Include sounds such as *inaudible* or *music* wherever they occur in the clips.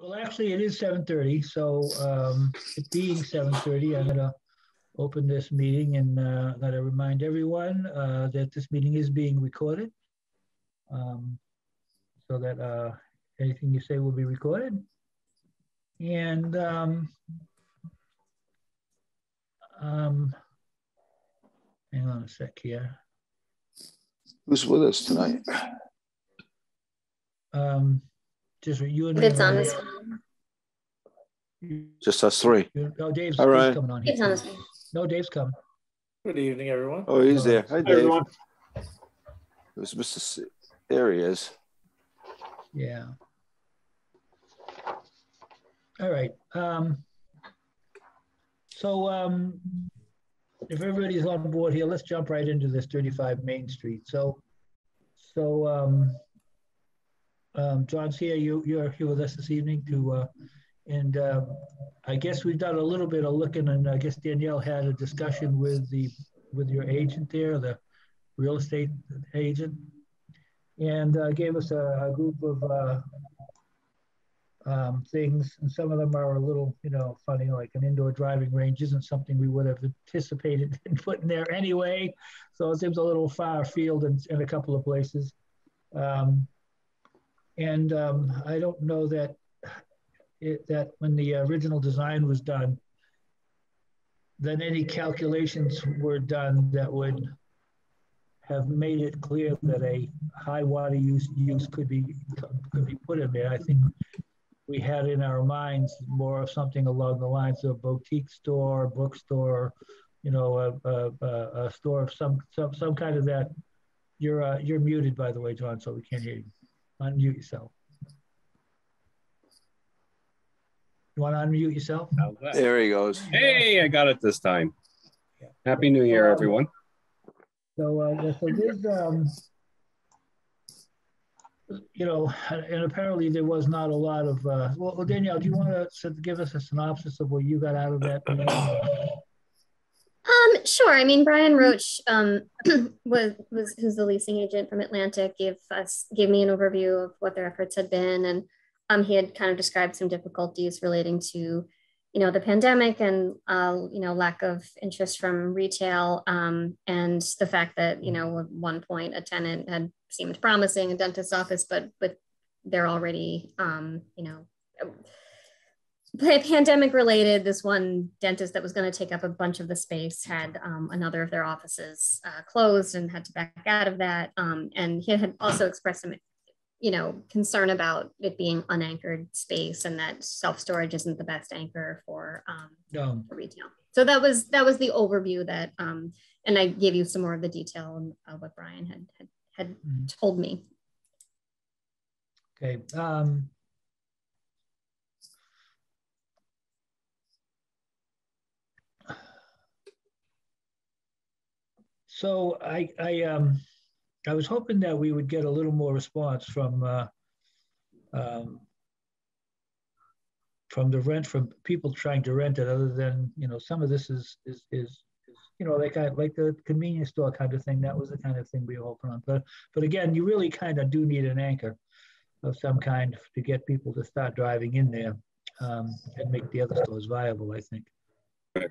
Well, actually, it is 7:30, so um, it being 7:30, I'm going to open this meeting and uh, got to remind everyone uh, that this meeting is being recorded. Um, so that uh, anything you say will be recorded. And um, um, hang on a sec here. Who's with us tonight? Um, just you and It's on me. his Just us three. You- Oh, Dave's, All Dave's coming on here. It's on his phone. No, Dave's come. Good evening, everyone. Oh, he's there. Hi, Hi, Dave. everyone. It was Mr. S- There he is. Yeah. All right. Um, so um, if everybody's on board here, let's jump right into this 35 Main Street. So, so um, um, John's here. You you're here with us this evening to, uh, and um, I guess we've done a little bit of looking, and I guess Danielle had a discussion with the with your agent there, the real estate agent and uh, gave us a, a group of uh, um, things, and some of them are a little, you know, funny. Like an indoor driving range isn't something we would have anticipated *laughs* in putting there anyway, so it seems a little far afield in, in a couple of places. Um, and um, I don't know that it, that when the original design was done, then any calculations were done that would have made it clear that a high water use, use could be, could be put in there. I think we had in our minds more of something along the lines of a boutique store, bookstore, you know, a, a, a, a store of some, some, some kind of that. You're, uh, you're muted, by the way, John, so we can't hear you. Unmute yourself. You want to unmute yourself? There he goes. Hey, I got it this time. Happy New Year, everyone. So, uh, yeah, so there's, um, you know, and apparently there was not a lot of, uh, well, well, Danielle, do you want to give us a synopsis of what you got out of that? *clears throat* sure. I mean, Brian Roach um, *clears throat* was was who's the leasing agent from Atlantic gave us gave me an overview of what their efforts had been, and um, he had kind of described some difficulties relating to, you know, the pandemic and uh, you know lack of interest from retail, um, and the fact that you know at one point a tenant had seemed promising a dentist's office, but but they're already um, you know pandemic related this one dentist that was going to take up a bunch of the space had um, another of their offices uh, closed and had to back out of that um, and he had also expressed some you know concern about it being unanchored space and that self-storage isn't the best anchor for, um, No, for retail so that was that was the overview that um, and i gave you some more of the detail of what brian had had, had Mhm. told me okay. Um, so I, I, um, I was hoping that we would get a little more response from, uh, um, from the rent, from people trying to rent it, other than, you know, some of this is, is, is, is, you know, like I, like the convenience store kind of thing. That was the kind of thing we were hoping on. But, but again, you really kind of do need an anchor of some kind to get people to start driving in there um, and make the other stores viable, I think.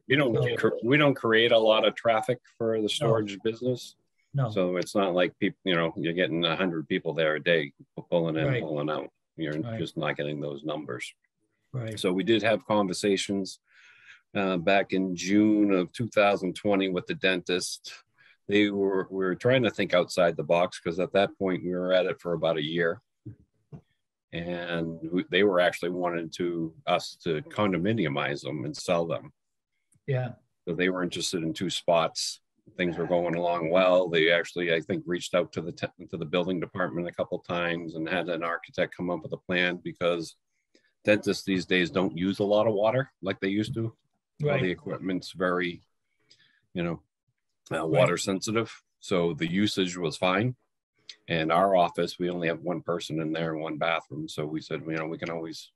We don't we don't create a lot of traffic for the storage business, No, so it's not like people you know you're getting a hundred people there a day pulling in, Right. pulling out. You're Right. just not getting those numbers. right, So we did have conversations uh, back in June of 2020 with the dentist. They were we were trying to think outside the box because at that point we were at it for about a year, and they were actually wanting to us to condominiumize them and sell them. Yeah, So they were interested in two spots. Things were going along well. They actually, I think, reached out to the te- to the building department a couple times and had an architect come up with a plan because dentists these days don't use a lot of water like they used to. All the equipment's very, you know, uh, water sensitive. So the usage was fine. And our office, we only have one person in there and one bathroom. So we said, you know, we can always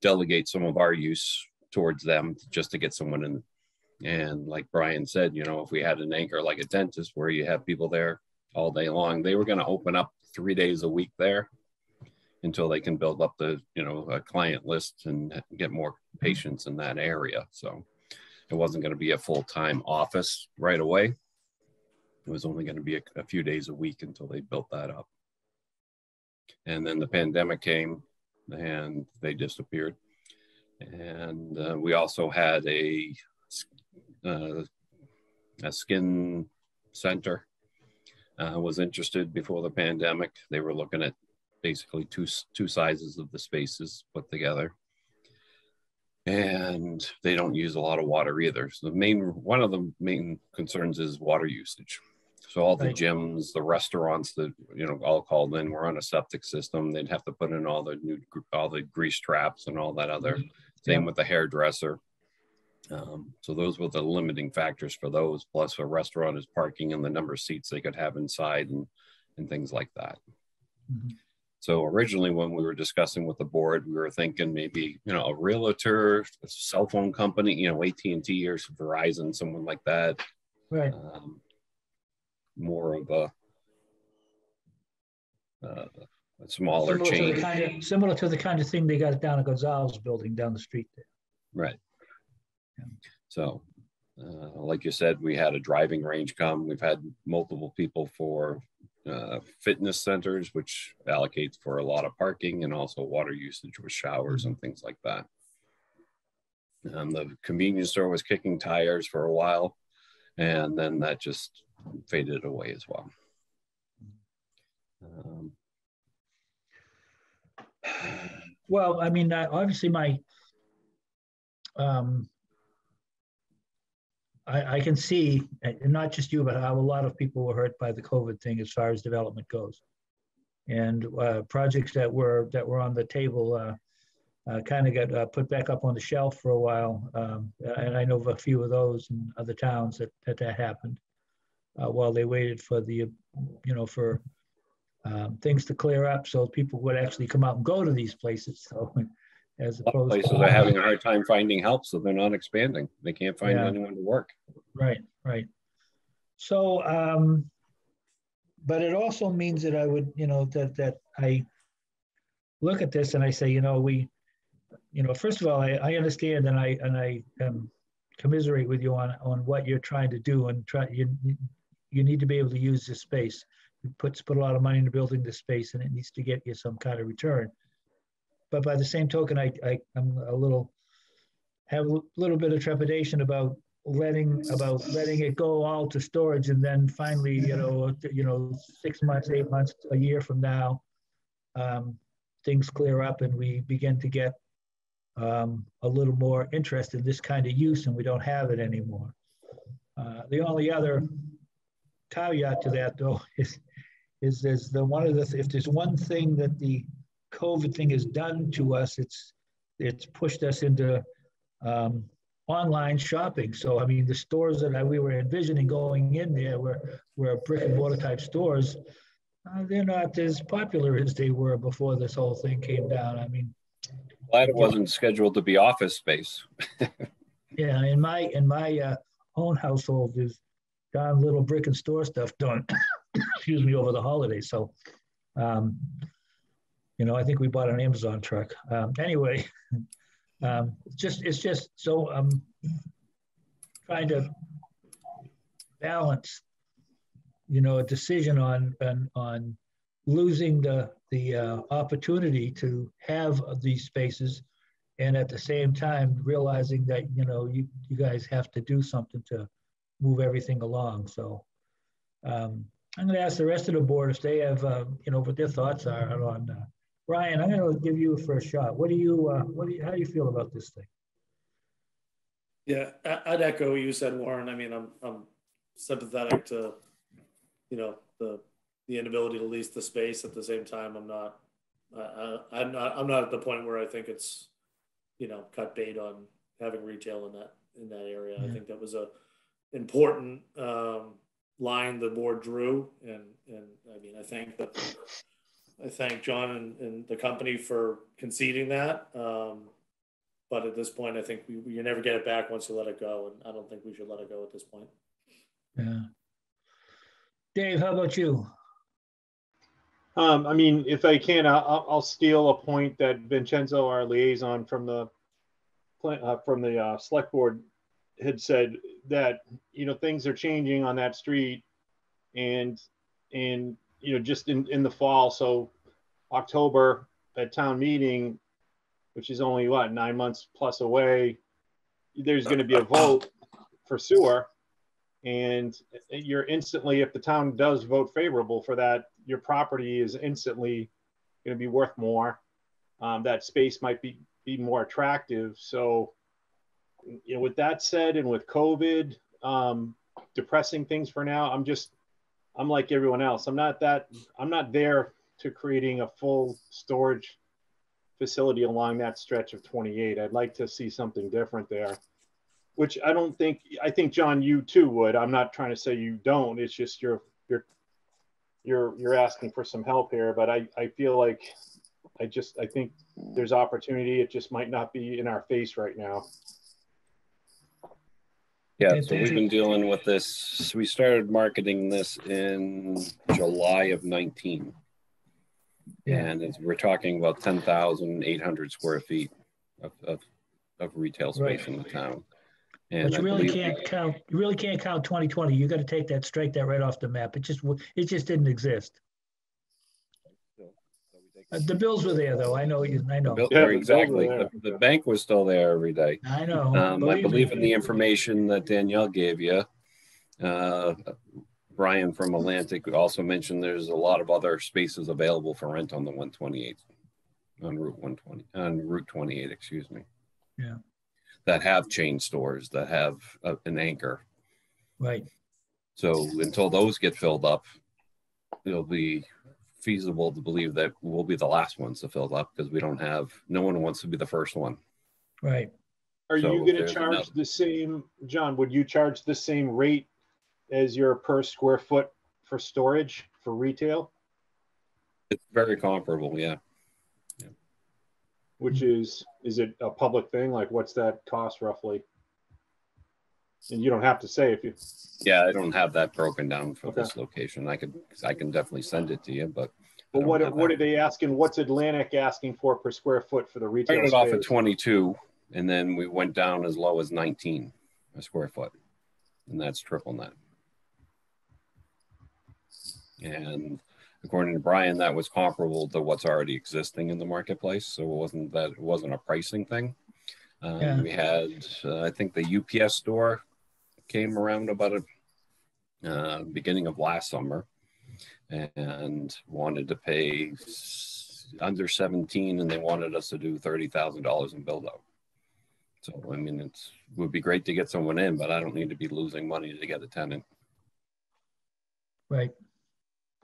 delegate some of our use towards them just to get someone in. And like Brian said, you know, if we had an anchor like a dentist where you have people there all day long, they were going to open up three days a week there. until they can build up the, you know, a client list and get more patients in that area. So it wasn't going to be a full-time office right away. It was only going to be a, a few days a week until they built that up. And then the pandemic came and they disappeared. And uh, we also had a, uh, a skin center uh, was interested before the pandemic. They were looking at basically two two sizes of the spaces put together, and they don't use a lot of water either. So the main one of the main concerns is water usage. So all the gyms, the restaurants that you know all called in were on a septic system. They'd have to put in all the new all the grease traps and all that other. Same with the hairdresser. Um, so those were the limiting factors for those. Plus, a restaurant is parking and the number of seats they could have inside and and things like that. Mhm. So originally, when we were discussing with the board, we were thinking maybe you know a realtor, a cell phone company, you know AT and T or Verizon, someone like that. Right. Um, more of a, uh, a smaller Similar to the kind of, similar to the kind of thing they got down at Gonzalez Building down the street there. right? Yeah. So, uh, like you said, we had a driving range come. We've had multiple people for uh, fitness centers, which allocates for a lot of parking and also water usage with showers and things like that. Um, the convenience store was kicking tires for a while, and then that just faded away as well. Um, Well, I mean, obviously my, um, I, I can see, and not just you, but how a lot of people were hurt by the COVID thing as far as development goes. And uh, projects that were, that were on the table uh, uh, kind of got uh, put back up on the shelf for a while. Um, And I know of a few of those in other towns that, that that happened uh, while they waited for the, you know, for um, things to clear up so people would actually come out and go to these places. So *laughs* as a lot of opposed places to are having a hard time finding help, so they're not expanding. They can't find Yeah. anyone to work. Right, right. So, um, but it also means that I would, you know, that, that I look at this and I say, you know, we, you know, first of all, I, I understand and I, and I um, commiserate with you on, on what you're trying to do and try, you, you need to be able to use this space. You put, put a lot of money into building this space and it needs to get you some kind of return. But by the same token, I, I, I'm a little, have a little bit of trepidation about letting about letting it go all to storage and then finally you know you know six months eight months a year from now um, things clear up and we begin to get um, a little more interest in this kind of use and we don't have it anymore uh, the only other caveat to that though *laughs* is is there's the one of the if there's one thing that the covid thing has done to us it's it's pushed us into um, online shopping. So, I mean, the stores that I, we were envisioning going in there were, were brick and mortar type stores. Uh, they're not as popular as they were before this whole thing came down. I mean, Glad it wasn't scheduled to be office space. *laughs* yeah, in my in my uh, own household, there's darn little brick and store stuff done. Excuse me, over the holidays. So, um, you know, I think we bought an Amazon truck. Um, anyway, *laughs* um, it's just it's just so I'm trying to balance, you know, a decision on on on losing the the uh, opportunity to have these spaces, and at the same time realizing that you know you you guys have to do something to move everything along. So. Um, I'm going to ask the rest of the board if they have, uh, you know, what their thoughts are on. Uh, Ryan, I'm going to give you a first shot. What do you, uh, what do you, how do you feel about this thing? Yeah, I'd echo what you said, Warren. I mean, I'm, I'm sympathetic to, you know, the, the inability to lease the space. At the same time, I'm not, I, I'm not, I'm not at the point where I think it's, you know, cut bait on having retail in that, in that area. I think that was a important, um, line the board drew. And, and I mean, I think that, I thank John and, and the company for conceding that. Um, but at this point, I think we, you never get it back once you let it go, and I don't think we should let it go at this point. Yeah. Dave, how about you? Um, I mean, if I can, I'll, I'll steal a point that Vincenzo, our liaison from the uh, from the uh, select board, had said that you know things are changing on that street, and and you know just in in the fall, so October at town meeting, which is only what nine months plus away, there's going to be a vote for sewer, and you're instantly if the town does vote favorable for that your property is instantly going to be worth more. Um, that space might be be more attractive. So, you know, with that said, and with COVID um, depressing things for now, I'm just I'm like everyone else. I'm not that I'm not there to creating a full storage facility along that stretch of 28. I'd like to see something different there. Which I don't think I think John you too would. I'm not trying to say you don't. It's just you're you're you're you're asking for some help here, but I I feel like I just I think there's opportunity. It just might not be in our face right now. Yeah, so we've been dealing with this. We started marketing this in July of 19. Yeah. And it's, we're talking about 10,800 square feet of, of, of retail space Right. in the town. And But I you really can't count, you really can't count 2020. You got to take that, strike that right off the map. It just, it just didn't exist. Uh, The bills were there though. I know, you. I know. Bill- Yeah, Exactly. were. The, the bank was still there every day. I know. Um, I me. believe in the information that Danielle gave you. Uh, Brian from Atlantic also mentioned there's a lot of other spaces available for rent on the 128 on Route 120 on Route 28, excuse me. Yeah. That have chain stores that have uh, an anchor. Right. So until those get filled up, it'll be feasible to believe that we'll be the last ones to fill up because we don't have. No one wants to be the first one. Right. Are So you going to charge another- the same, John? Would you charge the same rate as your per square foot for storage for retail, It's very comparable. Yeah. which is is it a public thing? Like, what's that cost roughly? And you don't have to say if you. Yeah, I don't have that broken down for Okay. this location. I could, I can definitely send it to you, but. But what what that. are they asking? What's Atlantic asking for per square foot for the retail Started off at twenty-two and then we went down as low as nineteen a square foot. And that's triple net. And according to Brian, that was comparable to what's already existing in the marketplace. So it wasn't that, it wasn't a pricing thing. Um, Yeah. we had, uh, I think the UPS store came around about a, uh, beginning of last summer and wanted to pay under 17 and they wanted us to do $30,000 in build out. So, I mean, it would be great to get someone in, but I don't need to be losing money to get a tenant Right.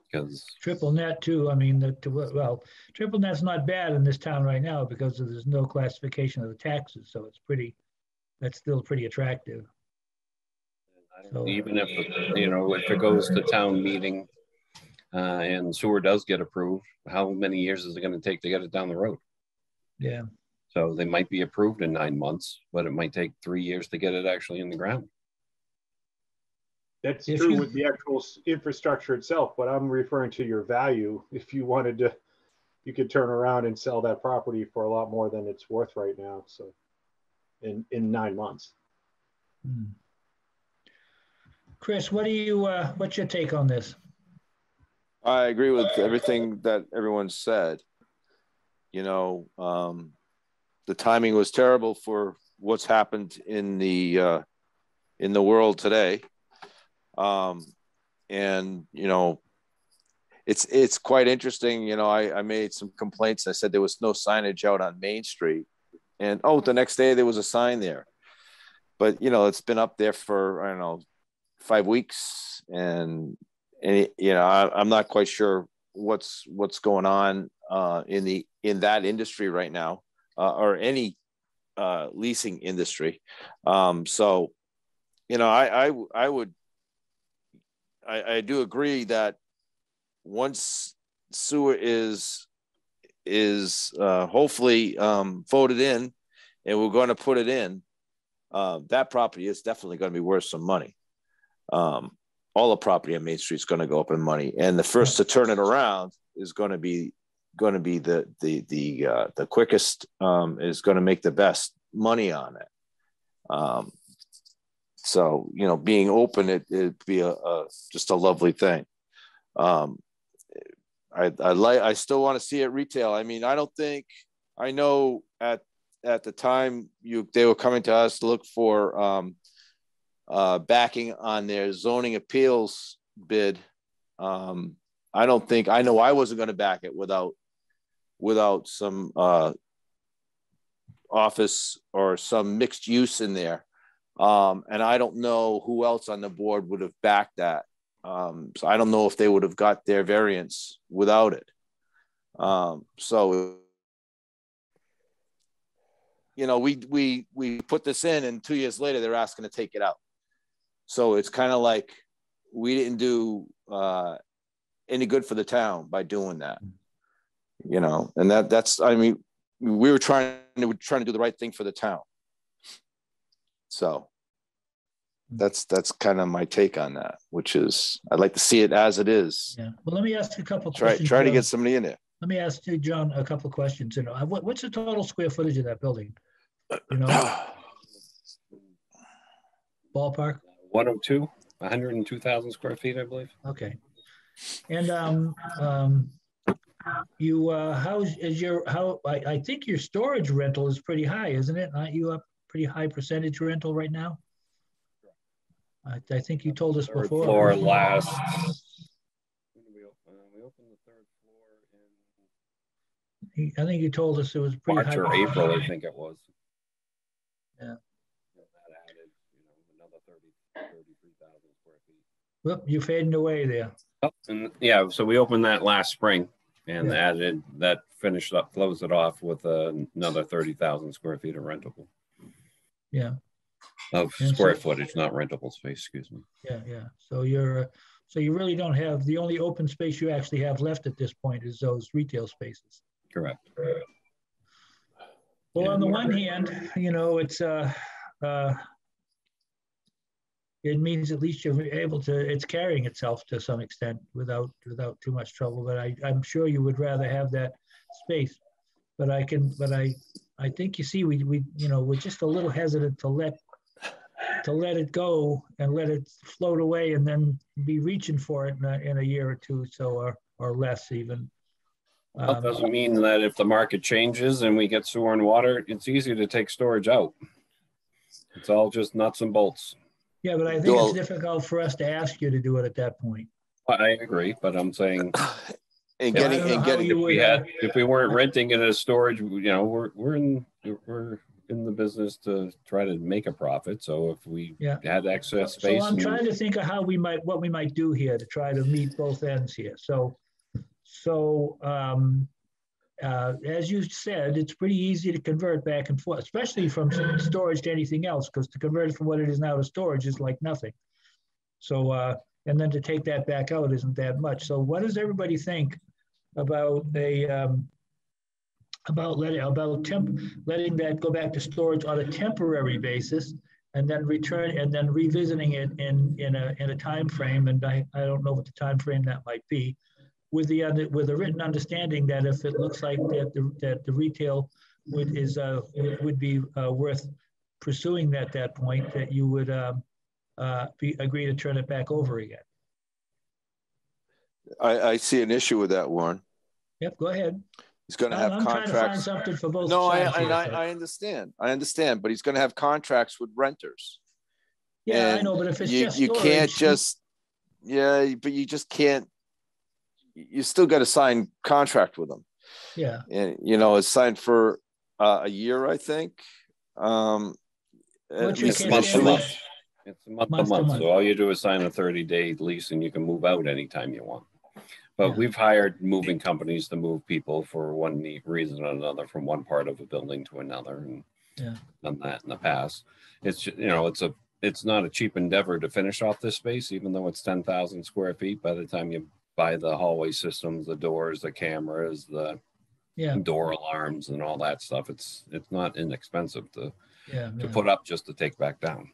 because Triple net too. I mean, the, to- well, triple net's not bad in this town right now because there's no classification of the taxes. So it's pretty, that's still pretty attractive. So- even if, you know, if it goes to town meeting uh, and sewer does get approved, how many years is it going to take to get it down the road? Yeah. So they might be approved in nine months, but it might take three years to get it actually in the ground. That's If true you- with the actual infrastructure itself, but I'm referring to your value. If you wanted to, you could turn around and sell that property for a lot more than it's worth right now. So, in in nine months. Hmm. Chris, what do you, uh, what's your take on this? I agree with everything that everyone said. You know, um, the timing was terrible for what's happened in the uh, in the world today, um, and you know, it's it's quite interesting. You know, I, I made some complaints. I said there was no signage out on Main Street, and oh, the next day there was a sign there, but you know, it's been up there for I don't know five weeks, and and you know I, i'm not quite sure what's what's going on uh, in the in that industry right now uh, or any uh, leasing industry. Um, so you know I, I i would I, I do agree that once sewer is is uh, hopefully um, voted in and we're going to put it in uh, that property is definitely going to be worth some money um, all the property on Main Street is going to go up in money, and the first to turn it around is going to be going to be the the the uh, the quickest um, is going to make the best money on it. Um, so you know, being open, it it'd be a, a just a lovely thing. Um, I I like I still want to see it retail. I mean, I don't think I know at at the time you they were coming to us to look for um, uh, backing on their zoning appeals bid. Um, I don't think I know I wasn't going to back it without without some uh, office or some mixed use in there. Um, and I don't know who else on the board would have backed that. Um, so I don't know if they would have got their variance without it. Um, so, you know, we we we put this in, and two years later they're asking to take it out. So it's kind of like we didn't do uh, any good for the town by doing that you know, and that that's I mean we were trying to we're trying to do the right thing for the town. So that's that's kind of my take on that, which is I'd like to see it as it is. Yeah. Well, let me ask a couple try, questions. Try to get somebody in there. Let me ask you, John, a couple of questions. You know, what, what's the total square footage of that building? You know, *clears throat* ballpark? 102, 102,000 square feet, I believe. Okay. And um, um, you, uh, how's, your, how, I, I think your storage rental is pretty high, isn't it? Aren't you up pretty high percentage rental right now? I, I think you told us Third before. floor last. We open? Uh, we opened the third floor in I think you told us it was pretty March high. or April, I think it was. Yeah. And That added, you know, another 30, 33,000 square feet. Whoop, you're fading away there. Oh, and yeah, so we opened that last spring and Yeah. added that finished up, closed it off with another 30,000 square feet of rentable Yeah, of And square so- footage, not rentable space, excuse me. yeah, yeah. So you're, uh, so you really don't have, the only open space you actually have left at this point is those retail spaces. Correct. Well, on the one hand, you know, it's, uh, uh, it means at least you're able to, it's carrying itself to some extent without, without too much trouble, but I, I'm sure you would rather have that space. But I can, but I, I think you see, we, we, you know, we're just a little hesitant to let, to let it go and let it float away and then be reaching for it in a, in a year or two, so, or, or less even. That Um, doesn't mean that if the market changes and we get sewer and water, it's easy to take storage out. It's all just nuts and bolts. Yeah, but I think Well- it's difficult for us to ask you to do it at that point. I agree, but I'm saying *coughs* And getting don't and getting if we had, if we weren't renting it as storage, you know, we're, we're in, we're in the business to try to make a profit. So if we Yeah. had excess So space. I'm trying to think of how we might, what we might do here to try to meet both ends here. So, so, um, uh, as you said, it's pretty easy to convert back and forth, especially from storage to anything else, because to convert it from what it is now to storage is like nothing. So, uh, and then to take that back out isn't that much. So what does everybody think about a, um, about letting, about temp, letting that go back to storage on a temporary basis? and then return and then revisiting it in in a in a time frame and I, I don't know what the time frame that might be with the other with a written understanding that if it looks like that the that the retail would is uh would, be uh, worth pursuing that that point that you would um, uh, be agree to turn it back over again. I, I see an issue with that, Warren. Yep, go ahead. He's going to have I'm trying to contracts. something for both No, I. I, I, I understand. I understand, but he's going to have contracts with renters. yeah, I know, but if it's you, just you can't just, yeah, but you just can't. You still got to sign contract with them, yeah, and you know it's signed for uh, a year, I think. Um, at What's your least It's case month to month. It's month to Month to month. month. So all you do is sign a 30 day lease and you can move out anytime you want. But Yeah. we've hired moving companies to move people for one neat reason or another from one part of a building to another and Yeah. done that in the past. It's, ju- you know, it's a, it's not a cheap endeavor to finish off this space, even though it's 10,000 square feet. By the time you buy the hallway systems, the doors, the cameras, the yeah, door alarms and all that stuff, it's, it's not inexpensive to, yeah. to yeah. put up just to take back down.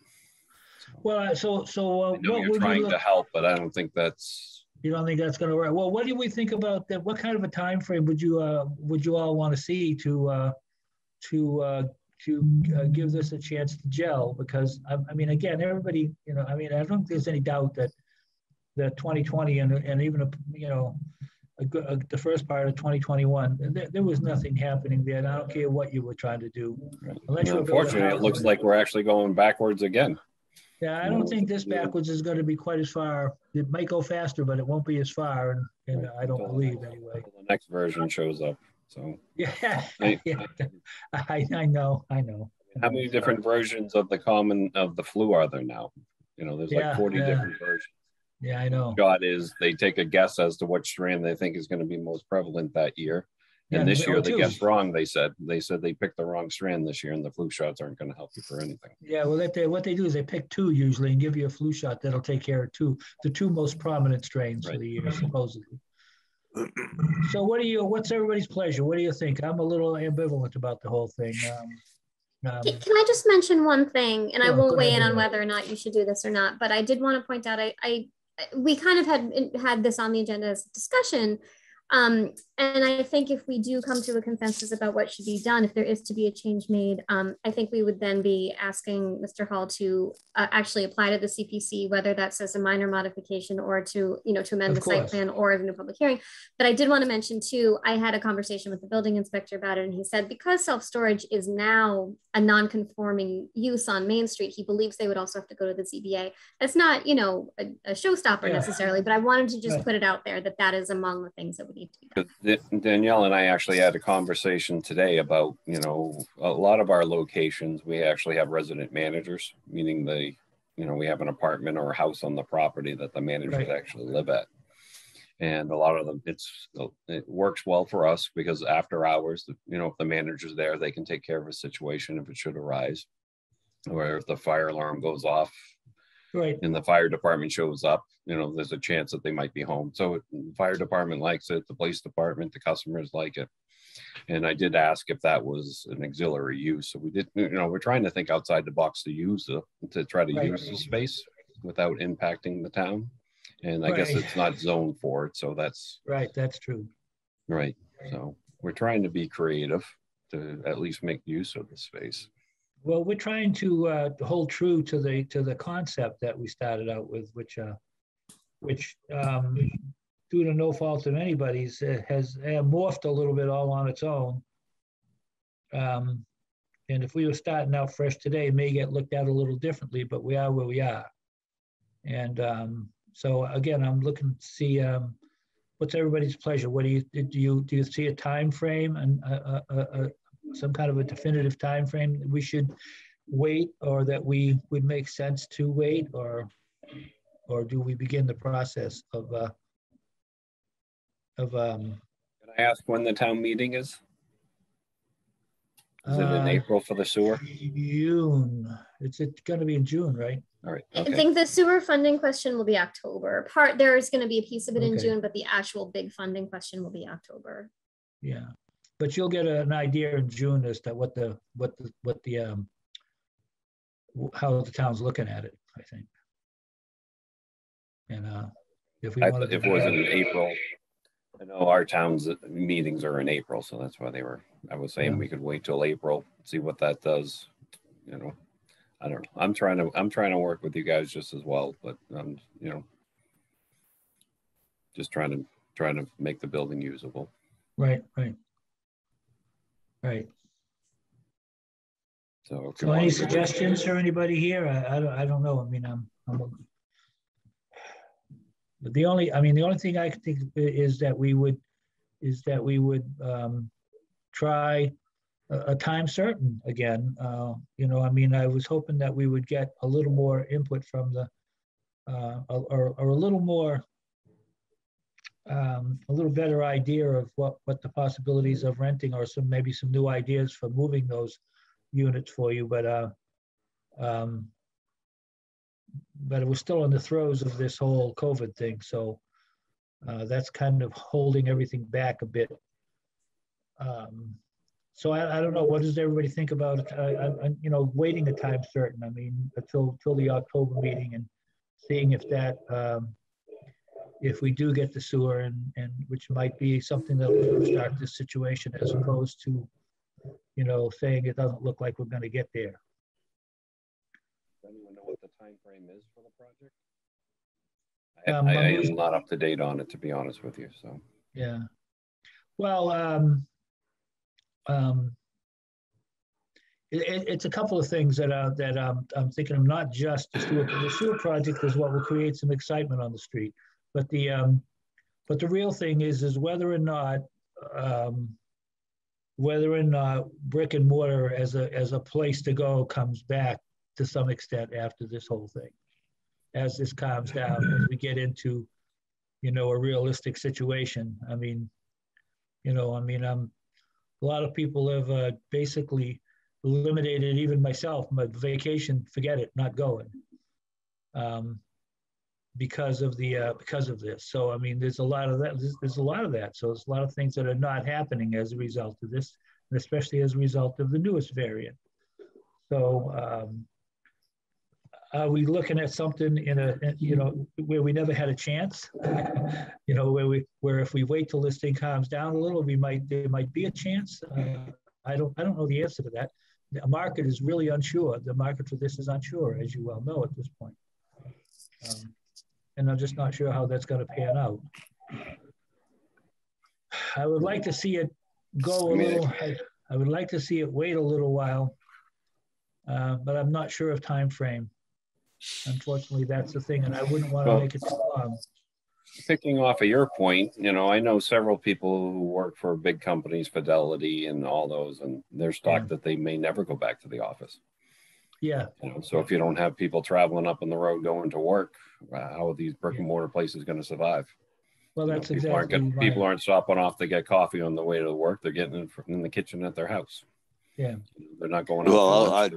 Well, uh, so, so uh, what you're trying you, to help, but I don't think that's, you don't think that's gonna work? Well, what do we think about that? What kind of a time frame would you, uh, would you all want to see to, uh, to, uh, to uh, give this a chance to gel? Because, I, I mean, again, everybody, you know, I mean, I don't think there's any doubt that, that 2020 and, and even, a you know, a, uh, the first part of 2021, there, there was nothing happening there. and I don't care what you were trying to do. Unless unfortunately, it looks like we're actually going backwards again. Yeah, I don't think this backwards is gonna be quite as far. It might go faster, but it won't be as far, and, and I don't believe anyway. The next version shows up, so. Yeah, *laughs* I- yeah, I, I know, I know. How many different versions of the common, of the flu are there now? You know, there's Yeah, like forty yeah. different versions. Yeah, I know. Shot is, they take a guess as to what strand they think is gonna be most prevalent that year. Yeah, And this oh, year, they too. guessed wrong, they said. They said they picked the wrong strand this year and the flu shots aren't gonna help you for anything. Yeah, well, that they, what they do is they pick two usually and give you a flu shot that'll take care of two, the two most prominent strains for the year supposedly. So what do you, what's everybody's pleasure? What do you think? I'm a little ambivalent about the whole thing. Um, um, Can can I just mention one thing? And I Sure, go won't weigh in on whether or not you should do this or not, but I did want to point out, I, I, we kind of had, had this on the agenda as a discussion. Um, and I think if we do come to a consensus about what should be done, if there is to be a change made, um, I think we would then be asking Mr. Hall to uh, actually apply to the CPC, whether that's as a minor modification or to, you know, to amend Of the site plan or even a public hearing. But I did want to mention too, I had a conversation with the building inspector about it, and he said because self-storage is now a non-conforming use on Main Street, he believes they would also have to go to the ZBA. That's not, you know, a, a showstopper Yeah. necessarily, but I wanted to just Right. put it out there that that is among the things that would need to be done. Danielle and I actually had a conversation today about, you know, a lot of our locations, we actually have resident managers, meaning the, you know, we have an apartment or a house on the property that the managers Right. actually live at. And a lot of them, it's, it works well for us because after hours, you know, if the manager's there, they can take care of a situation if it should arise. Or if the fire alarm goes off, Right, and the fire department shows up, you know, there's a chance that they might be home. So the fire department likes it, the police department, the customers like it. And I did ask if that was an auxiliary use. So we did, you know, we're trying to think outside the box to use the, to try to Right. use the space without impacting the town. And I guess it's not zoned for it. So that's right, that's true. right. So we're trying to be creative to at least make use of the space. Well, we're trying to uh, hold true to the, to the concept that we started out with, which, uh, which um, due to no fault of anybody's, uh, has uh, morphed a little bit all on its own. Um, And if we were starting out fresh today, it may get looked at a little differently, but we are where we are. And um, so again, I'm looking to see um, what's everybody's pleasure. What do you, do you, do you see a time frame and a, a, a, some kind of a definitive time frame that we should wait or that we would make sense to wait or or do we begin the process of uh of um Can I ask when the town meeting is? Is it in uh, April for the sewer? June it's it's going to be in June right All right. I think the sewer funding question will be October. Part, there is going to be a piece of it in June, but the actual big funding question will be October. yeah but you'll get an idea in June as to what the what the what the um how the town's looking at it I think and uh if we I wanted if it was in April, I know our town's meetings are in April, so that's why they were, I was saying Yeah. we could wait till April, see what that does. You know, I don't know. I'm trying to, I'm trying to work with you guys just as well, but I'm. you know, just trying to, trying to make the building usable. right right right So. So any suggestions for anybody here? I, I don't, I don't know. I mean, I'm, I'm. But the only, I mean, the only thing I could think is that we would, is that we would, um, try a, a time certain again. Uh, you know, I mean, I was hoping that we would get a little more input from the, uh, or, or a little more, um, a little better idea of what, what the possibilities of renting or some, maybe some new ideas for moving those units for you, but, uh, um, but was still in the throes of this whole COVID thing, so, uh, that's kind of holding everything back a bit. Um, so I, I don't know, what does everybody think about? I, I, I- you know, waiting a time certain, I mean, until, until the October meeting and seeing if that, um, if we do get the sewer and, and which might be something that will start this situation as opposed to, you know, saying it doesn't look like we're gonna get there. Does anyone know what the time frame is for the project? Um, I, I I'm- not up to date on it, to be honest with you, so. Yeah. Well, um, um, it, it, it's a couple of things that, uh, that, um, I'm thinking of, not just the sewer, the sewer project is what will create some excitement on the street. But the, um, but the real thing is, is whether or not, um, whether or not brick and mortar as a, as a place to go comes back to some extent after this whole thing. As this calms down, as we get into, you know, a realistic situation. I mean, you know, I mean, um, a lot of people have uh, basically eliminated, even myself, my vacation, forget it, not going. Um, because of the, uh, because of this. So, I mean, there's a lot of that, there's, there's a lot of that. So there's a lot of things that are not happening as a result of this, and especially as a result of the newest variant. So, um, are we looking at something in a, you know, where we never had a chance? *laughs* You know, where we, where if we wait till this thing calms down a little, we might, there might be a chance. Uh, I don't, I don't know the answer to that. The market is really unsure. The market for this is unsure, as you well know at this point. Um, And I'm just not sure how that's gonna pan out. I would like to see it go a little, I, I would like to see it wait a little while. Uh, but I'm not sure of time frame. Unfortunately, that's the thing, and I wouldn't want to Well- make it too long. Picking off of your point, you know, I know several people who work for big companies, Fidelity and all those, and there's Yeah. talk that they may never go back to the office. Yeah, You know, so if you don't have people traveling up on the road going to work, uh, how are these brick and mortar places going to survive? well, You know, that's people aren't exactly getting, people aren't stopping off to get coffee on the way to work. They're getting it in the kitchen at their house. Yeah. They're not going. out Well, for I, lunch.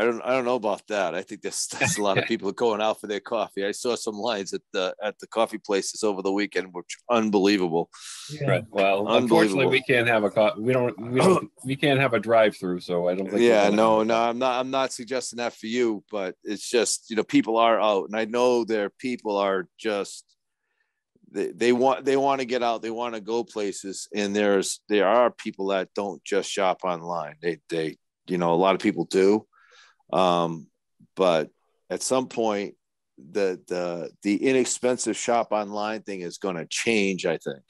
I don't, I don't know about that. I think there's, there's a lot of *laughs* people going out for their coffee. I saw some lines at the, at the coffee places over the weekend, which unbelievable. Yeah. Right. Well, unfortunately, we can't have a co- we don't we don't *clears throat* we can't have a drive-through, so I don't think. Yeah, no, no. I'm not, I'm not suggesting that for you, but it's just, you know, people are out and I know their people are just, they, they want, they want to get out, they want to go places. And there's, there are people that don't just shop online. They, they, you know, a lot of people do. Um, but at some point, the, the, the inexpensive shop online thing is going to change, I think.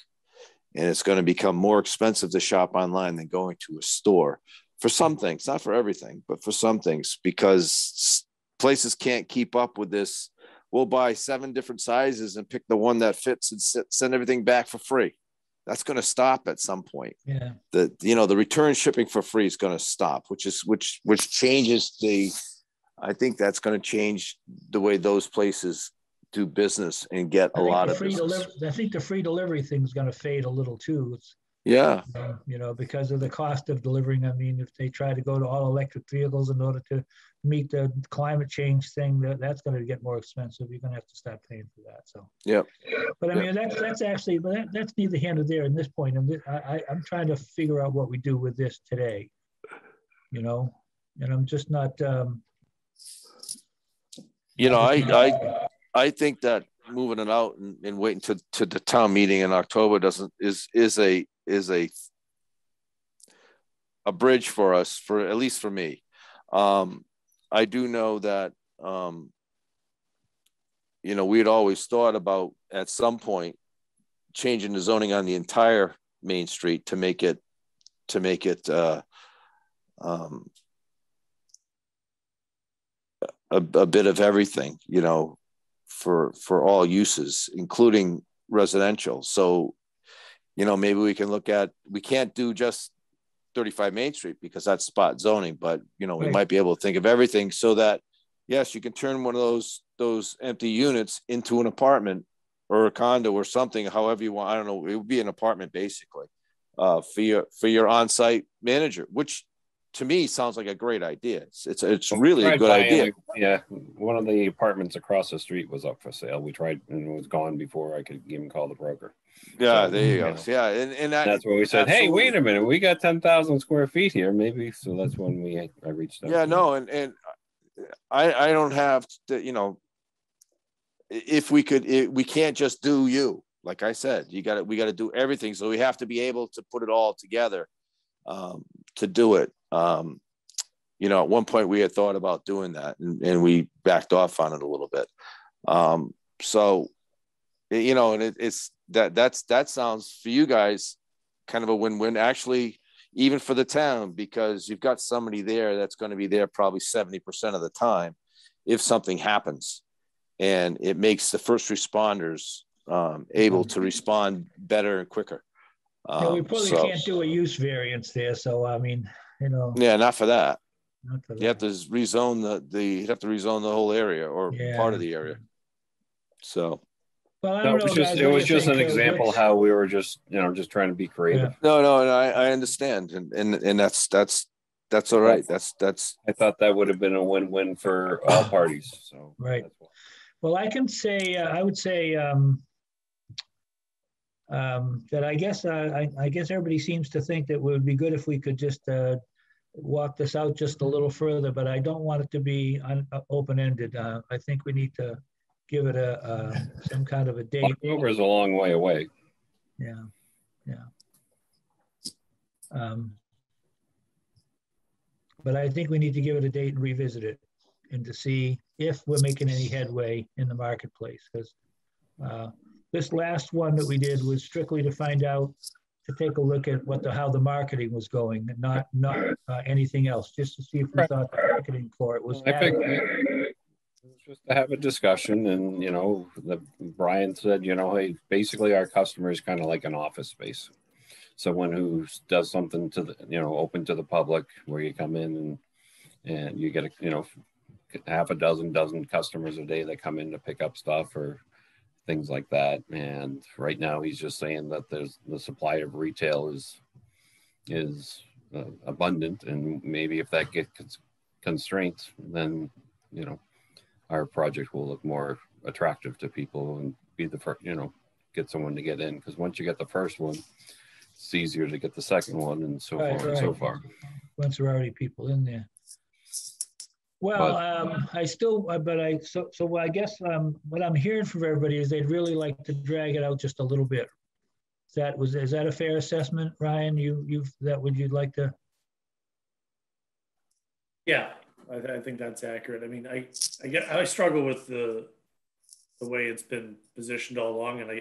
And it's going to become more expensive to shop online than going to a store for some things, not for everything, but for some things, because places can't keep up with this. We'll buy seven different sizes and pick the one that fits and send everything back for free. That's going to stop at some point. Yeah, The you know the return shipping for free is going to stop, which is which which changes the. I think that's going to change the way those places do business and get I a lot of free delivery, I think the free delivery thing is gonna fade a little too. It's, Yeah, um, you know, because of the cost of delivering. I mean, if they try to go to all electric vehicles in order to meet the climate change thing, that, that's gonna get more expensive. You're gonna have to start paying for that, so. Yeah. But I mean, that's, that's actually, but that, that's neither here nor there in this point. And thi- I, I, I'm trying to figure out what we do with this today. You know, and I'm just not, um. you know I I I think that moving it out and, and waiting to, to the town meeting in October doesn't is is a is a a bridge for us for at least for me. Um, I do know that um, you know we had always thought about at some point changing the zoning on the entire main street to make it to make it uh, um, a, a bit of everything, you know, for for all uses, including residential. So, you know, maybe we can look at we can't do just 35 Main Street because that's spot zoning, but you know, we Right. might be able to think of everything so that yes, you can turn one of those those empty units into an apartment or a condo or something, however you want. I don't know. It would be an apartment basically uh, for your for your on-site manager, which to me sounds like a great idea. It's it's, it's really a good idea. Yeah, one of the apartments across the street was up for sale. We tried and it was gone before I could even call the broker. Yeah, So, there you go. know, Yeah, and and that, That's when we said, "Hey, wait a minute, we got ten thousand square feet here, maybe." So that's when we I reached out. yeah, no, and and I I don't have to, you know, if we could, i we can't just do you. Like I said, you got to we got to do everything. So we have to be able to put it all together um, to do it. Um, you know, at one point we had thought about doing that, and, and we backed off on it a little bit. Um, so, you know, and it, it's that that's that sounds for you guys kind of a win-win. Actually, even for the town because you've got somebody there that's going to be there probably 70% of the time if something happens and it makes the first responders um, able to respond better and quicker Yeah, we Um, probably so- can't do a use variance there, so I mean, you know. yeah not for that not for you have that. to rezone the the you have to rezone the whole area or part of the area so Well, I No, don't it was just it was just an example how we were just you know just trying to be creative. no no and I, I understand and, and and that's that's that's all right that's that's I thought that would have been a win-win for all *coughs* parties. So Right. Well, I can say, uh, I would say, um, um, that I guess, uh, I, I guess everybody seems to think that it would be good if we could just, uh, walk this out just a little further, but I don't want it to be un, uh, open-ended. Uh, I think we need to give it a, uh, some kind of a date. October is a long way away. Yeah, yeah. Um, But I think we need to give it a date and revisit it and to see if we're making any headway in the marketplace. Because this last one that we did was strictly to find out, to take a look at what the, how the marketing was going, and not, not uh, anything else, just to see if we thought the marketing for it was. I think adequate. it was just to have a discussion, and you know, the Brian said, you know, hey, basically our customer is kind of like an office space. Someone who does something to the, you know, open to the public, where you come in and and you get a, you know, half a dozen, dozen customers a day that come in to pick up stuff or things like that. And right now, he's just saying that there's the supply of retail is is uh, abundant, and maybe if that gets constraints, then you know our project will look more attractive to people and be the first, you know, get someone to get in. Because once you get the first one, it's easier to get the second one and so Right, forth and so far. Once there are already people in there. Well, um, I still, uh, but I, so, so I guess, um, what I'm hearing from everybody is they'd really like to drag it out just a little bit. Is That was, is that a fair assessment, Ryan? You, you've, that would you like to? Yeah, I, I think that's accurate. I mean, I, I get, I struggle with the, the way it's been positioned all along, and I,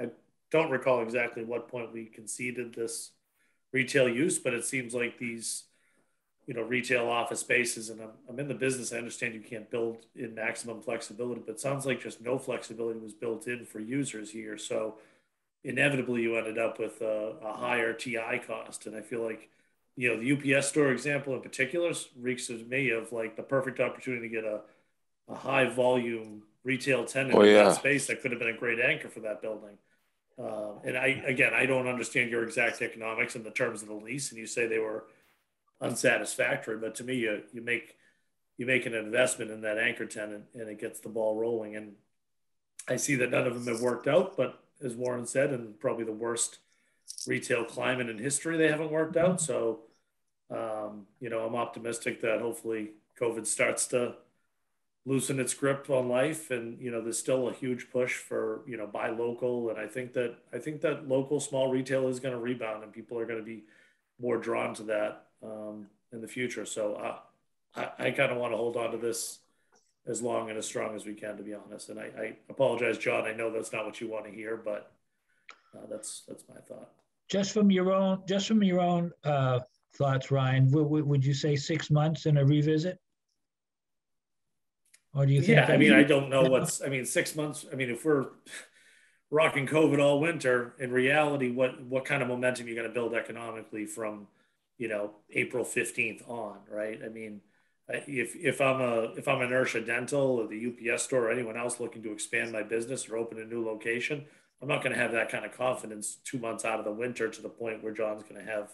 I, I don't recall exactly what point we conceded this retail use, but it seems like these, you know, retail office spaces, and I'm, I'm in the business. I understand you can't build in maximum flexibility, but sounds like just no flexibility was built in for users here. So inevitably, you ended up with a, a higher TI cost, and I feel like you know, the UPS store example in particular reeks to me of like the perfect opportunity to get a, a high volume retail tenant Oh, in yeah. that space that could have been a great anchor for that building. Uh, and I, again, I don't understand your exact economics and the terms of the lease, and you say they were unsatisfactory, but to me, you, you make, you make an investment in that anchor tenant and it gets the ball rolling. And I see that none of them have worked out, but as Warren said, and probably the worst retail climate in history they haven't worked out. So um, you know i'm optimistic that hopefully covid starts to loosen its grip on life. And you know there's still a huge push for you know buy local. And i think that i think that local small retail is going to rebound and people are going to be more drawn to that um, in the future. So uh, i, I kind of want to hold on to this as long and as strong as we can to be honest. And i, I apologize john. I know that's not what you want to hear but uh, that's that's my thought Just from your own, just from your own, uh, thoughts, Ryan, would, would, would you say six months and a revisit? Or do you think? Yeah, I mean, I don't know what's. I mean, six months. I mean, if we're rocking COVID all winter, in reality, what what kind of momentum you're going to build economically from, you know, April fifteenth on, right? I mean, if if I'm a if I'm an Inertia Dental or the UPS store or anyone else looking to expand my business or open a new location, I'm not going to have that kind of confidence two months out of the winter to the point where John's going to have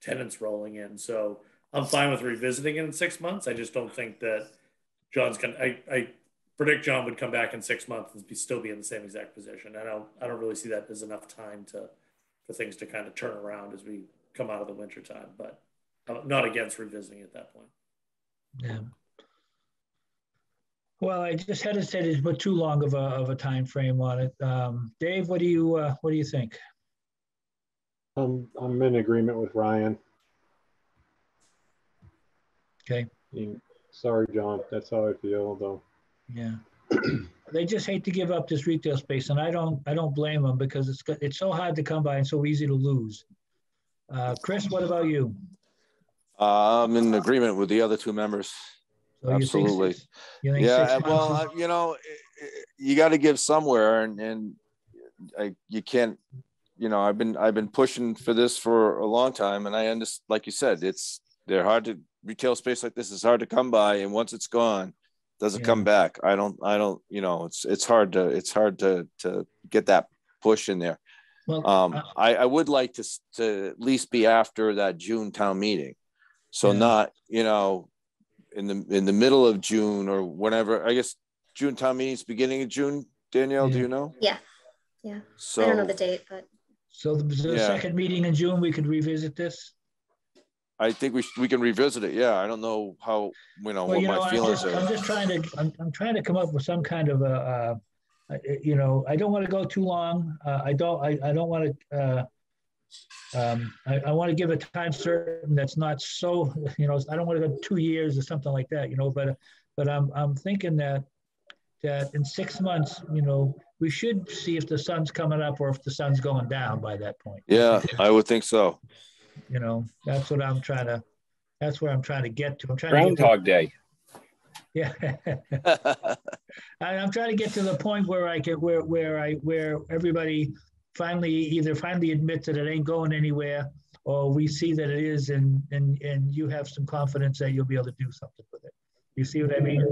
tenants rolling in. So I'm fine with revisiting it in six months. I just don't think that John's going to, I, predict John would come back in six months and be, still be in the same exact position. I don't, I don't really see that as enough time to, for things to kind of turn around as we come out of the winter time, but I'm not against revisiting at that point. Yeah. Well, I just hesitated to say it's put too long of a, of a time frame on it. Um, Dave, what do you, uh, what do you think? I'm, I'm in agreement with Ryan. Okay. Sorry, John, that's how I feel, though. Yeah. *clears throat* They just hate to give up this retail space and I don't, I don't blame them because it's, it's so hard to come by and so easy to lose. Uh, Chris, what about you? Uh, I'm in agreement with the other two members. So you Absolutely. six- you think Yeah, well, months you know, you got to give somewhere, and and I, you can't, you know, I've been I've been pushing for this for a long time, and I understand, like you said, it's they're hard to retail space like this is hard to come by, and once it's gone, doesn't Yeah. come back. I don't, I don't, you know, it's it's hard to it's hard to to get that push in there. Well, Um, uh, I I would like to to at least be after that June town meeting, so Yeah. not you know in the in the middle of June or whenever. I guess June town meeting's beginning of June. Danielle, do you know? Yeah. Yeah. So I don't know the date, but So the, the Yeah. second meeting in June, we could revisit this? I think we should, we can revisit it. Yeah, I don't know how you know Well, what you know, my I'm feelings just, I'm just trying to, I'm, I'm trying to come up with some kind of a, uh, uh, you know, I don't want to go too long. Uh, I don't, I, I don't want to, uh, um, I, I want to give a time certain that's not so, you know, I don't want to go two years or something like that, you know, but, but I'm, I'm thinking that, that in six months, you know, we should see if the sun's coming up or if the sun's going down by that point. Yeah, I would think so. You know, that's what I'm trying to, that's where I'm trying to get to. I'm trying to. get to- Groundhog Day. Yeah. *laughs* I, I'm trying to get to the point where I can, where, where I, where everybody finally, either finally admit that it ain't going anywhere, or we see that it is, and, and, and you have some confidence that you'll be able to do something with it. You see what I mean?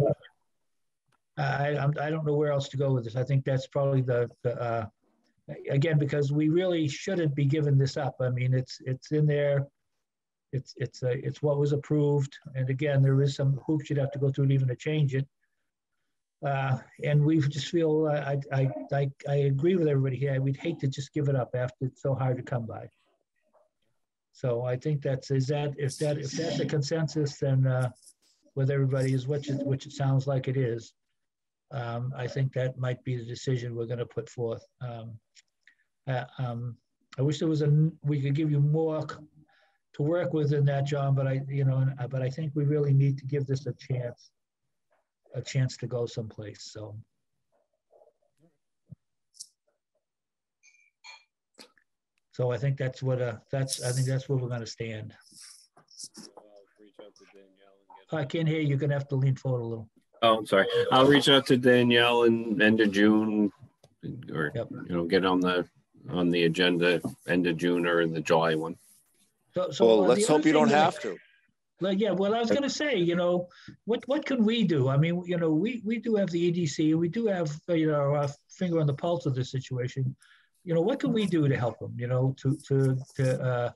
I, I'm, I don't know where else to go with this. I think that's probably the, the, uh, again, because we really shouldn't be giving this up. I mean, it's, it's in there. It's, it's, a, it's what was approved. And again, there is some hoops you'd have to go through to even to change it. Uh, and we just feel, uh, I, I, I, I agree with everybody here. We'd hate to just give it up after it's so hard to come by. So I think that's, is that, if that, if that's a consensus, then, uh, with everybody is which it, which it sounds like it is. Um, I think that might be the decision we're gonna put forth. Um, uh, um, I wish there was a, we could give you more to work with in that, John, but I, you know, but I think we really need to give this a chance, a chance to go someplace, so. So I think that's what, uh, that's, I think that's where we're gonna stand. I can't hear you, you're gonna have to lean forward a little. Oh, I'm sorry. I'll reach out to Danielle in end of June or, Yep. you know, get on the, on the agenda, end of June or in the July one. So, so. Well, let's hope you don't have to. Like, yeah, well, I was gonna say, you know, what, what can we do? I mean, you know, we, we do have the EDC, we do have, uh, you know, our finger on the pulse of this situation. You know, what can we do to help them, you know, to, to, to, uh,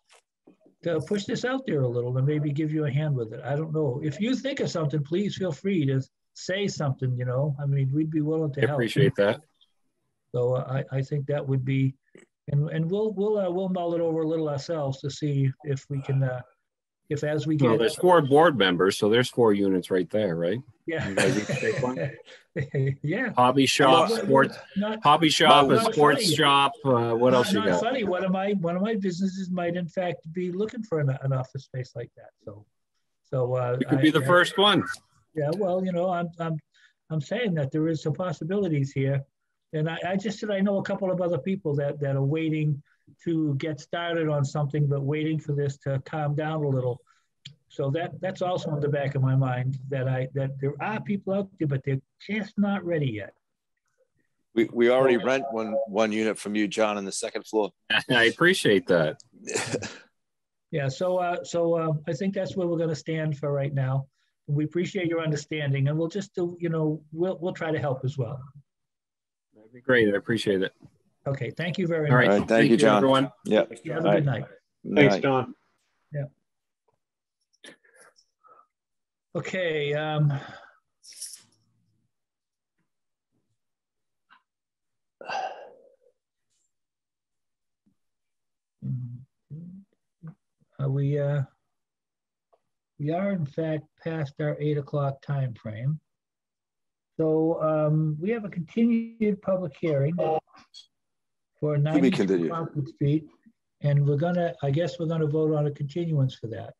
to push this out there a little and maybe give you a hand with it? I don't know. If you think of something, please feel free to say something, you know, I mean, we'd be willing to I help. appreciate that. So uh, I, I think that would be, and, and we'll, we'll, uh, we'll mull it over a little ourselves to see if we can, uh, if as we Well, there's four board members, so there's four units right there, right? Yeah. You guys each take one? *laughs* Yeah. Hobby shop, Well, sports, Not, hobby shop, a sports funny. shop, uh, what else you not, not got? funny. One of my one of my businesses might in fact be looking for an, an office space like that. So, so uh, You could be the I- first one. Yeah. Well, you know, I'm I'm I'm saying that there is some possibilities here, and I, I just said I know a couple of other people that that are waiting to get started on something, but waiting for this to calm down a little. So that that's also in the back of my mind that I that there are people out there, but they're just not ready yet. We, we already rent one one unit from you, John, on the second floor. *laughs* I appreciate that. *laughs* Yeah, so, uh, so, uh, I think that's where we're gonna stand for right now. We appreciate your understanding and we'll just do, you know, we'll, we'll try to help as well. That'd be great. I appreciate it. Okay, thank you very much. All right, thank, thank you, John. Everyone. Yeah. Have a good night. Thanks, night. John. Yeah. Okay. Um, we uh, we are in fact past our eight o'clock time frame. So um, we have a continued public hearing for be 92 continued. Concord Street. And we're gonna, I guess we're gonna vote on a continuance for that.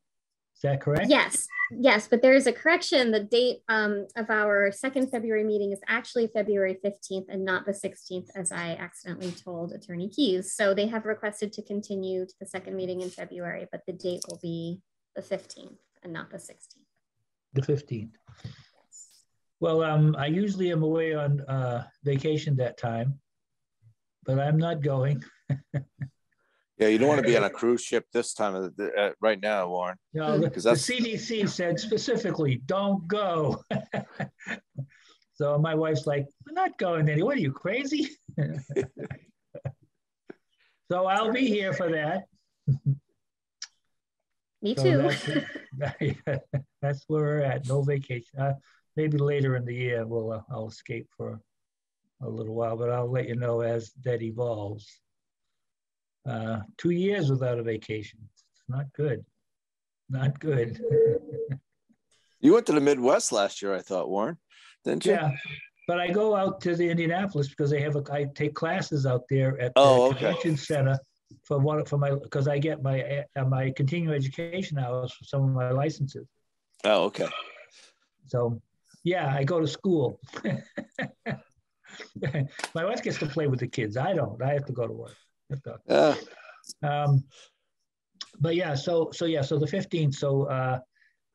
Is that correct? Yes, yes, but there is a correction. The date um, of our second February meeting is actually February 15th and not the 16th, as I accidentally told Attorney Keys. So they have requested to continue to the second meeting in February, but the date will be the 15th and not the 16th. The 15th. Well, um, I usually am away on uh, vacation that time, but I'm not going. Yeah, you don't want to be on a *laughs* cruise ship this time of the, uh, right now, Warren. No, the Because the that's- CDC said specifically, don't go. *laughs* So my wife's like, we're not going anywhere. What are you crazy? *laughs* So I'll be here for that. Me So too. that's- That's where we're at, no vacation. Uh, Maybe later in the year, we'll, uh, I'll escape for a little while, but I'll let you know as that evolves. Uh, Two years without a vacation, it's not good, not good. *laughs* You went to the Midwest last year, I thought, Warren, didn't you? Yeah, but I go out to the Indianapolis because they have, a. I take classes out there at Oh, the okay. convention center for one, for my, because I get my, uh, my continuing education hours for some of my licenses. Oh, okay. So, yeah, I go to school. *laughs* *laughs* My wife gets to play with the kids. I don't. I have to go to work. To- Yeah. Um, but yeah, so so yeah, so the 15th. So uh,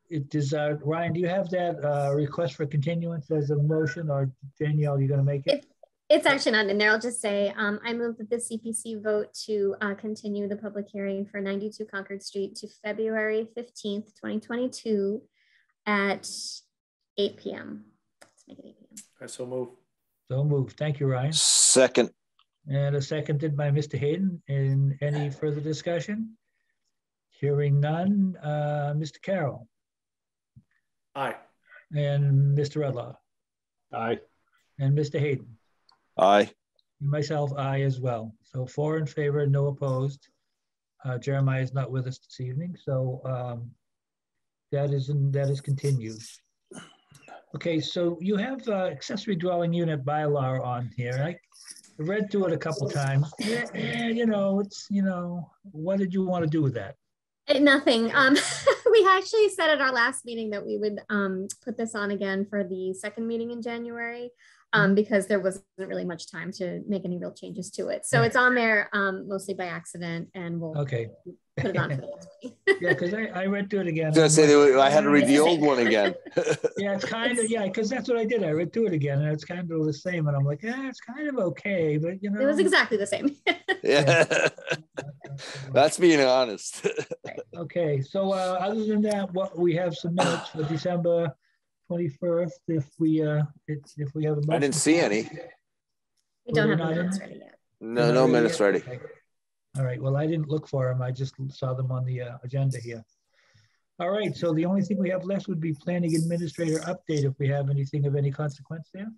it is uh, Ryan. Do you have that uh, request for continuance as a motion, or Danielle, you going to make it? It's actually not in there. I'll just say, um, I move that the CPC vote to uh, continue the public hearing for 92 Concord Street to February 15th, 2022 at 8 PM. Let's make it 8 PM. I so move. So moved. Thank you, Ryan. Second, And a seconded by Mr. Hayden. In any further discussion? Hearing none. Uh, Mr. Carroll Aye. and Mr. Rudlaw Aye. and Mr. Hayden. aye. And Myself, aye as well. So four in favor, no opposed. Uh, Jeremiah is not with us this evening, so um, that is, that is continued. Okay, so you have uh, accessory dwelling unit bylaw on here. I read through it a couple times. Yeah, yeah, you know, it's, you know, what did you want to do with that? Eh, Nothing. Um, *laughs* we actually said at our last meeting that we would um, put this on again for the second meeting in January um, because there wasn't really much time to make any real changes to it. So it's on there um, mostly by accident and we'll Okay, put it on for the *laughs* next meeting. yeah, because I, I read through it again. I say, I'm I had to read *laughs* the old one again. *laughs* Yeah, it's kind of, yeah, because that's what I did. I read through it again and it's kind of the same. And I'm like, yeah, it's kind of okay, but you know. It was exactly the same. Yeah. That's being honest. Okay, so uh, other than that, what, we have some minutes for December 21st, if we, uh, if if we have a. I didn't see any. We don't have We're not in minutes ready yet. No, no minutes ready. Okay. All right, well, I didn't look for them. I just saw them on the uh, agenda here. All right, so the only thing we have left would be planning administrator update, if we have anything of any consequence there.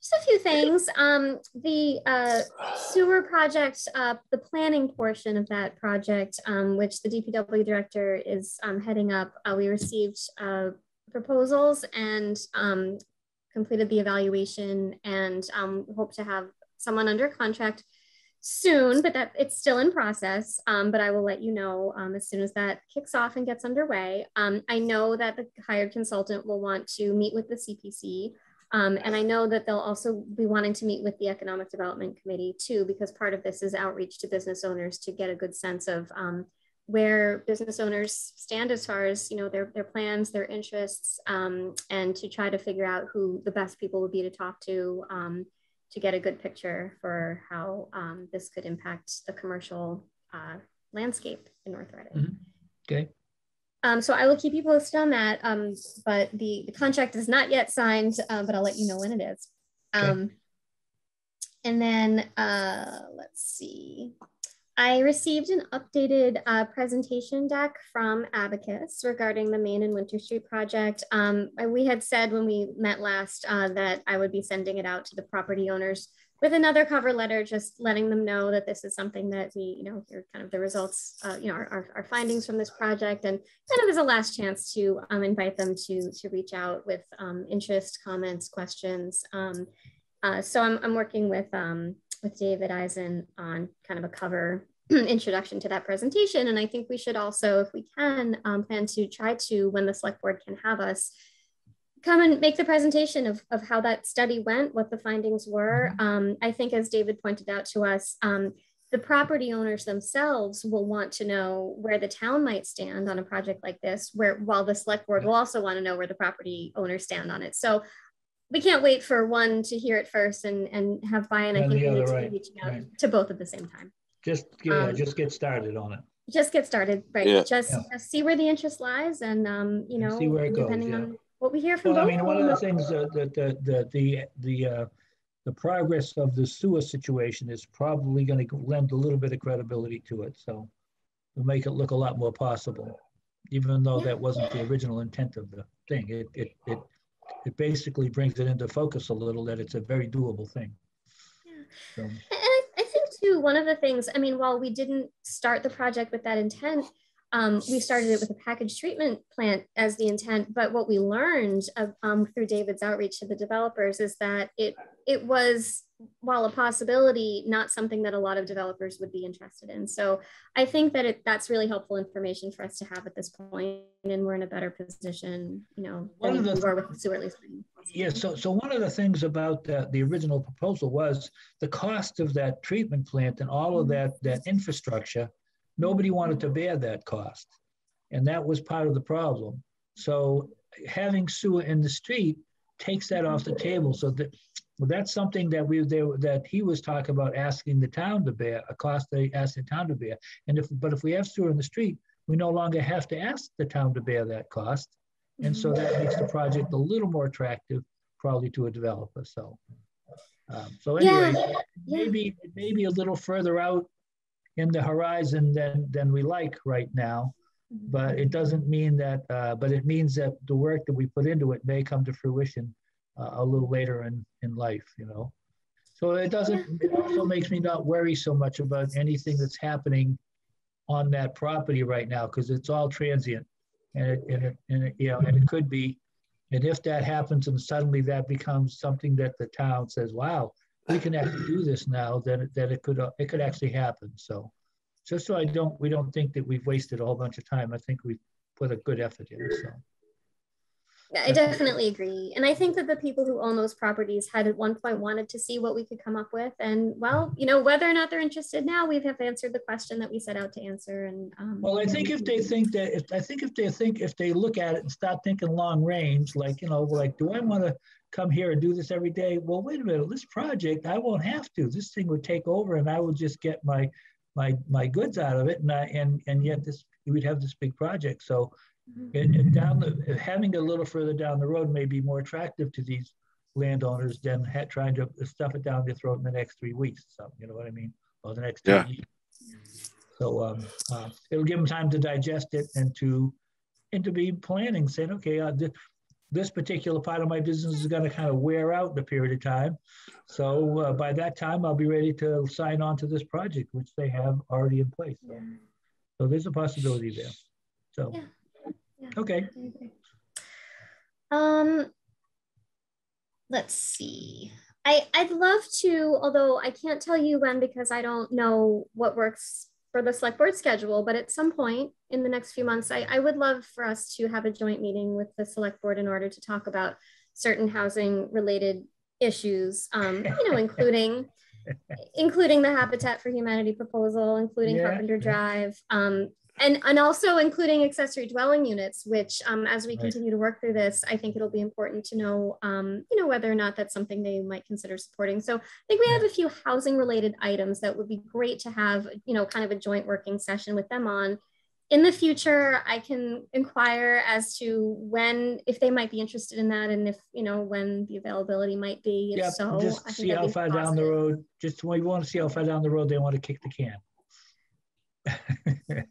Just a few things. Um, the uh, sewer project, uh, the planning portion of that project, um, which the DPW director is um, heading up, uh, we received uh, proposals and um, completed the evaluation and um, hope to have someone under contract soon, but that it's still in process. Um, but I will let you know um, as soon as that kicks off and gets underway. Um, I know that the hired consultant will want to meet with the CPC. Um, and I know that they'll also be wanting to meet with the Economic Development Committee too, because part of this is outreach to business owners to get a good sense of where business owners stand as far as you know their, their plans, their interests, um, and to try to figure out who the best people would be to talk to um, to get a good picture for how um, this could impact the commercial uh, landscape in North Reading. Mhm. Okay, Um, so I will keep you posted on that. Um, but the, the contract is not yet signed, uh, but I'll let you know when it is. Okay. Um, and then uh, let's see. I received an updated uh, presentation deck from Abacus regarding the Main and Winter Street project. Um, we had said when we met last uh, that I would be sending it out to the property owners with another cover letter, just letting them know that this is something that we, you know, here kind of the results, uh, you know, our, our, our, findings from this project, and kind of as a last chance to um, invite them to to reach out with um, interest, comments, questions. Um, uh, so I'm, I'm working with um, with David Eisen on kind of a cover *clears throat* introduction to that presentation, and I think we should also, if we can, um, plan to try to when the select board can have us come and make the presentation of, of how that study went, what the findings were. Mm-hmm. Um, I think as David pointed out to us, um, the property owners themselves will want to know where the town might stand on a project like this, where while the select board will also want to know where the property owners stand on it. So we can't wait for one to hear it first and, and have buy-in. I think we need to right, be reaching out right. to both at the same time. Just yeah, um, just get started on it. Just get started, right? Yeah. Just, yeah. just see where the interest lies, and um, you know, see where it depending goes, yeah. on what we hear from well, both. I mean, one of the things that the the the the the, uh, the progress of the sewer situation is probably going to lend a little bit of credibility to it. So it'll make it look a lot more possible, even though that wasn't the original intent of the thing. It it it it basically brings it into focus a little that it's a very doable thing. Yeah. So. And I, I think too, one of the things, I mean, while we didn't start the project with that intent, um, we started it with a package treatment plant as the intent, but what we learned um, through David's outreach to the developers is that it it was, while a possibility, not something that a lot of developers would be interested in. So I think that it, that's really helpful information for us to have at this point, and we're in a better position, you know, one of the, we with the sewer lease. Yeah, so so one of the things about uh, the original proposal was the cost of that treatment plant and all of that that infrastructure Nobody wanted to bear that cost. And that was part of the problem. So having sewer in the street takes that off the table. So that well, that's something that we there that he was talking about asking the town to bear, a cost they asked the town to bear. And if but if we have sewer in the street, we no longer have to ask the town to bear that cost. And so that makes the project a little more attractive, probably to a developer. So um, so anyway, yeah. maybe maybe a little further out in the horizon than than we like right now. But it doesn't mean that. Uh, but it means that the work that we put into it may come to fruition uh, a little later in in life. You know. So it doesn't. It also makes me not worry so much about anything that's happening on that property right now because it's all transient, and it, and it and it you know and it could be. And if that happens and suddenly that becomes something that the town says, wow, we can actually do this now, then then it could uh, it could actually happen. So just so I don't we don't think that we've wasted a whole bunch of time. I think we've put a good effort in. So. I definitely agree. And I think that the people who own those properties had at one point wanted to see what we could come up with. And well, you know, whether or not they're interested now, we have answered the question that we set out to answer. And um, well, I think if they think that, if I think if they think, if they look at it and start thinking long range, like, you know, like, do I want to come here and do this every day? Well, wait a minute, this project, I won't have to. This thing would take over and I would just get my, my, my goods out of it. And I, and, and yet this, we'd have this big project. So and, and down the, having a little further down the road may be more attractive to these landowners than ha- trying to stuff it down their throat in the next three weeks. So you know what I mean? Or the next yeah. So um, uh, it'll give them time to digest it and to and to be planning, saying, okay, uh, th- this particular part of my business is going to kind of wear out in a period of time. So uh, by that time, I'll be ready to sign on to this project, which they have already in place. So, so there's a possibility there. So. Yeah. Yeah, okay. Um, let's see. I, I'd love to, although I can't tell you when because I don't know what works for the select board schedule, but at some point in the next few months, I, I would love for us to have a joint meeting with the select board in order to talk about certain housing related issues, um, you know, *laughs* including including the Habitat for Humanity proposal, including yeah, Carpenter yeah. Drive, um, and and also including accessory dwelling units which um, as we right. continue to work through this i think it'll be important to know um, you know whether or not that's something they might consider supporting. So i think we have a few housing related items that would be great to have you know kind of a joint working session with them on. In the future i can inquire as to when if they might be interested in that and if you know when the availability might be. Yeah, so just see how far positive. down the road just when you want to see how far down the road they want to kick the can well,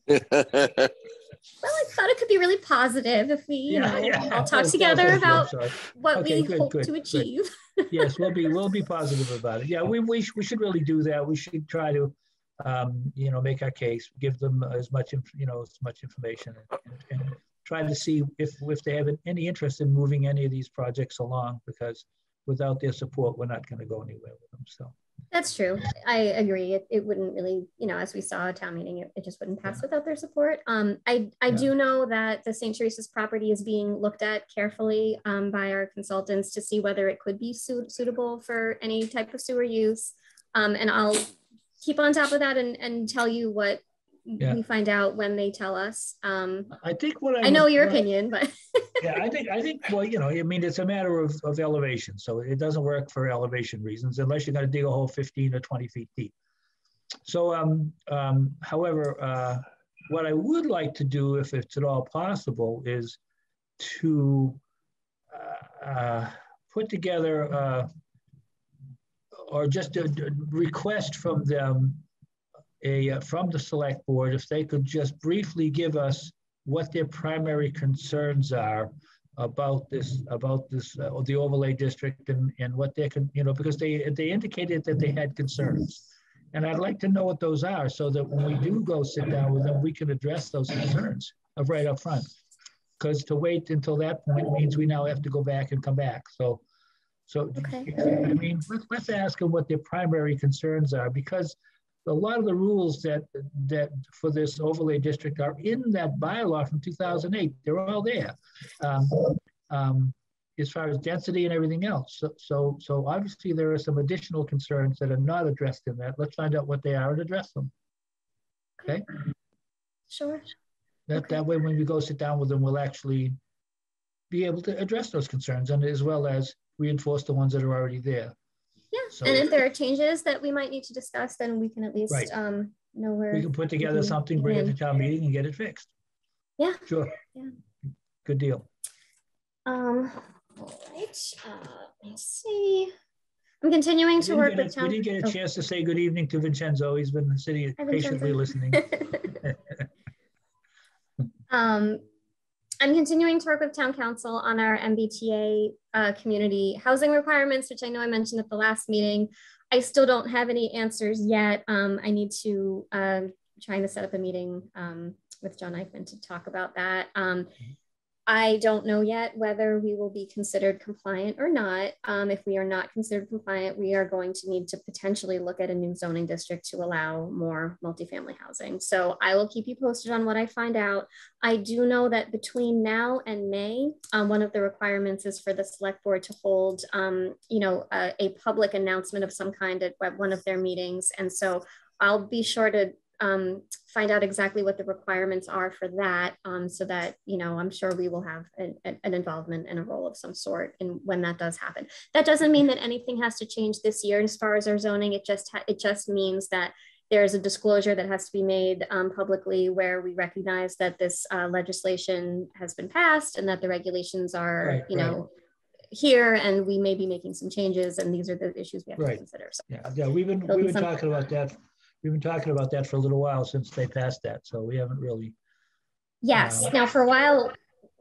I thought it could be really positive if we, you yeah, know, yeah. all talk together about what okay, we good, hope good, to achieve. yes, we'll be, we'll be *laughs* positive about it. Yeah, we, we, sh- we should really do that. We should try to, um, you know, make our case, give them as much, inf- you know, as much information and, and try to see if, if they have any interest in moving any of these projects along, because without their support, we're not gonna go anywhere with them, so. That's true. I agree. It, it wouldn't really, you know, as we saw at town meeting, it, it just wouldn't pass without their support. Um, I, I Yeah. do know that the St. Theresa's property is being looked at carefully um, by our consultants to see whether it could be suit, suitable for any type of sewer use. Um, and I'll keep on top of that and, and tell you what Yeah. we find out when they tell us. Um, I think what I. I know would- your I- opinion, but *laughs* Yeah, I think, I think, well, you know, I mean, it's a matter of, of elevation, so it doesn't work for elevation reasons unless you're gonna dig a hole fifteen or twenty feet deep. So, um, um, however, uh, what I would like to do, if it's at all possible, is to uh, uh, put together, uh, or just a a request from them, a, uh, from the select board, if they could just briefly give us what their primary concerns are about this, about this, uh, the overlay district and, and what they can, you know, because they, they indicated that they had concerns. And I'd like to know what those are so that when we do go sit down with them, we can address those concerns of right up front. Because to wait until that point means we now have to go back and come back. So, so, Okay. I mean, let's, let's ask them what their primary concerns are because a lot of the rules that, that for this overlay district are in that bylaw from 2008. They're all there. Um, um, as far as density and everything else. So, so, so obviously there are some additional concerns that are not addressed in that. Let's find out what they are and address them. Okay, sure. that, Okay. that way when we go sit down with them, we'll actually be able to address those concerns and as well as reinforce the ones that are already there. Yeah. So- and if there are changes that we might need to discuss, then we can at least Right. um, know where. We can put together something, bring it to town meeting and get it fixed. Yeah. Sure. Yeah. Good deal. Um, all right, uh, let's see. I'm continuing to work with a- town. We didn't get a oh. chance to say good evening to Vincenzo. He's been sitting patiently listening. *laughs* Um, I'm continuing to work with town counsel on our MBTA uh, community housing requirements, which I know I mentioned at the last meeting. I still don't have any answers yet. Um, I need to um, trying to set up a meeting um, with John Eichman to talk about that. I don't know yet whether we will be considered compliant or not. Um, if we are not considered compliant, we are going to need to potentially look at a new zoning district to allow more multifamily housing. So I will keep you posted on what I find out. I do know that between now and May, um, one of the requirements is for the select board to hold, um, you know, a, a public announcement of some kind at, at one of their meetings. And so I'll be sure to um, find out exactly what the requirements are for that um, so that, you know, I'm sure we will have an, an involvement and a role of some sort in when that does happen. That doesn't mean that anything has to change this year as far as our zoning. It just, it just means that there's a disclosure that has to be made um, publicly where we recognize that this uh, legislation has been passed and that the regulations are, Right, you right. know, here and we may be making some changes and these are the issues we have to consider. So Yeah, yeah, we've been, we've be been talking about that. We've been talking about that for a little while since they passed that, so we haven't really. Yes. Uh, Now, for a while,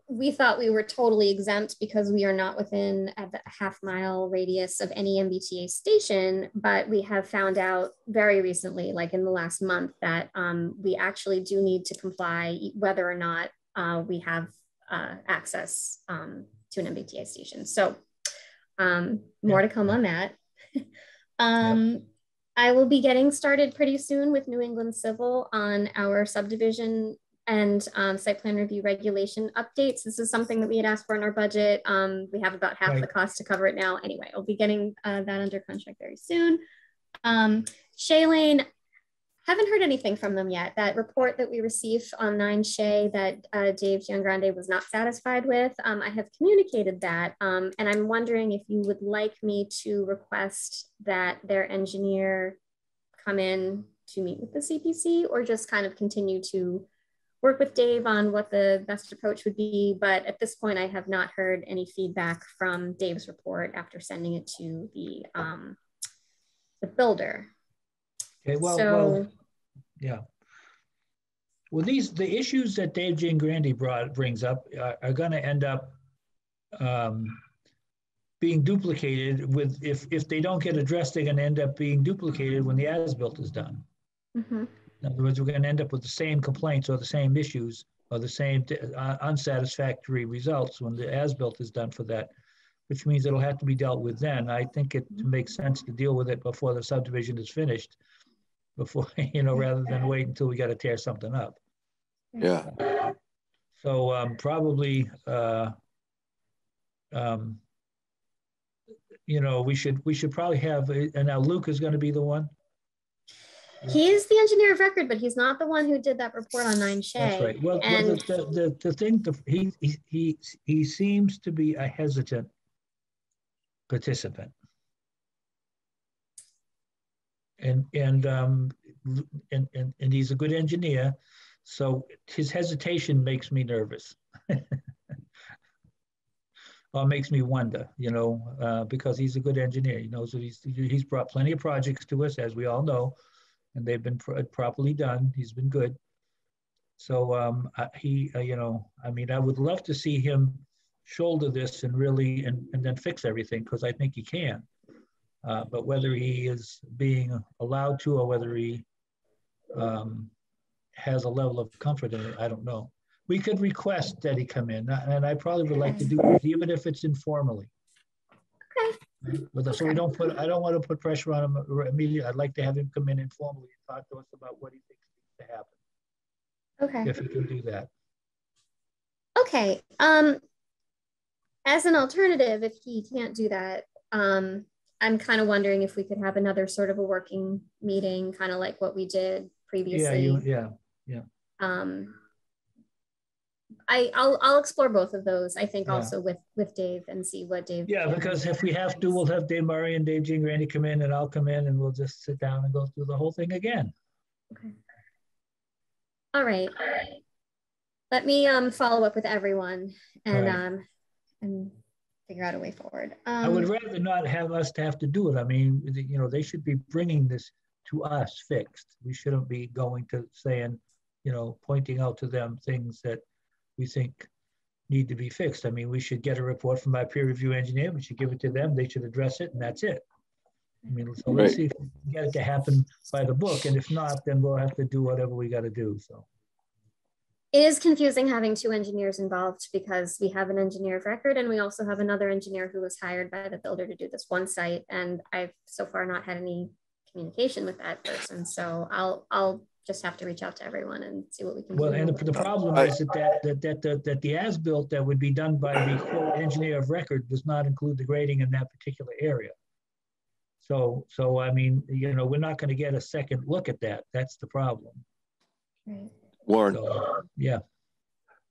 we thought we were totally exempt because we are not within a half mile radius of any MBTA station. But we have found out very recently, like in the last month, that um, we actually do need to comply whether or not uh, we have uh, access um, to an MBTA station. So, um, more to come on that. *laughs* um, I will be getting started pretty soon with New England Civil on our subdivision and um, site plan review regulation updates. This is something that we had asked for in our budget. Um, we have about half the cost to cover it now. Anyway, I'll be getting uh, that under contract very soon. Um, Shailene, haven't heard anything from them yet. That report that we received on 9 Shay that uh, Dave Giangrande was not satisfied with, um, I have communicated that. Um, and I'm wondering if you would like me to request that their engineer come in to meet with the CPC or just kind of continue to work with Dave on what the best approach would be. But at this point, I have not heard any feedback from Dave's report after sending it to the, um, the builder. Okay, well, so, well, yeah. Well, these, the issues that Dave Giangrande brought, brings up are, are gonna end up um, being duplicated with, if, if they don't get addressed, they're gonna end up being duplicated when the as-built is done. Mhm. In other words, we're gonna end up with the same complaints or the same issues or the same uh, unsatisfactory results when the as-built is done for that, which means it'll have to be dealt with then. I think it makes sense to deal with it before the subdivision is finished, before, *laughs* you know, rather than wait until we gotta tear something up. Yeah. So um, probably, uh, um, you know, we should, we should probably have, a- and now Luke is gonna be the one? He is the engineer of record, but he's not the one who did that report on Nine That's right. Well, well, the, the, the, the thing, the, he, he, he, he seems to be a hesitant participant. And, and, um, and, and, and he's a good engineer, so his hesitation makes me nervous. *laughs* Or makes me wonder, you know, uh, because he's a good engineer. He knows that he's, he's brought plenty of projects to us, as we all know, and they've been pro- properly done. He's been good. So um, I- he, uh, you know, I mean, I would love to see him shoulder this and really, and, and then fix everything, because I think he can. Uh, But whether he is being allowed to, or whether he um, has a level of comfort in it, I don't know. We could request that he come in, and I probably would like to do it, even if it's informally. Okay. But so we don't put, I don't want to put pressure on him immediately. I'd like to have him come in informally and talk to us about what he thinks needs to happen, Okay. if he can do that. Okay. Um, as an alternative, if he can't do that, um, I'm kind of wondering if we could have another sort of a working meeting, kind of like what we did Yeah, previously. you, yeah, yeah. um I I'll I'll explore both of those. I think Yeah. also with with Dave and see what Dave. yeah, because if we have to, we'll have Dave Murray and Dave Giangrande come in and I'll come in and we'll just sit down and go through the whole thing again. Okay. All right. Let me um follow up with everyone and Right. um and figure out a way forward. I would Um, rather not have us to have to do it. I mean, you know, they should be bringing this to us fixed. We shouldn't be going to saying, you know, pointing out to them things that we think need to be fixed. I mean, we should get a report from our peer review engineer. We should give it to them. They should address it and that's it. I mean, so let's see if we can get it to happen by the book. And if not, then we'll have to do whatever we got to do. So, it is confusing having two engineers involved because we have an engineer of record and we also have another engineer who was hired by the builder to do this one site and I've so far not had any communication with that person. So I'll I'll just have to reach out to everyone and see what we can well, do. and the, the problem I- is that that, that, that, that, that the as-built that would be done by the quote engineer of record does not include the grading in that particular area. So, so I mean, you know, we're not going to get a second look at that. That's the problem. Right. Warren, So, yeah.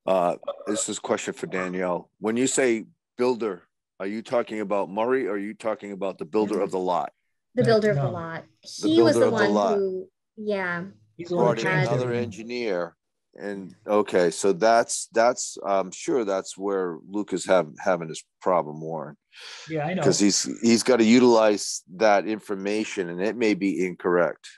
uh, this is a question for Danielle. When you say builder, are you talking about Murray or are you talking about the builder of the lot? The builder of the lot. He was the of the one lot. who, yeah, He's the one Brought in had- another engineer. And okay, so that's, that's, I'm sure that's where Luke is having, having his problem, Warren. Yeah, I know. Because he's, he's got to utilize that information and it may be incorrect.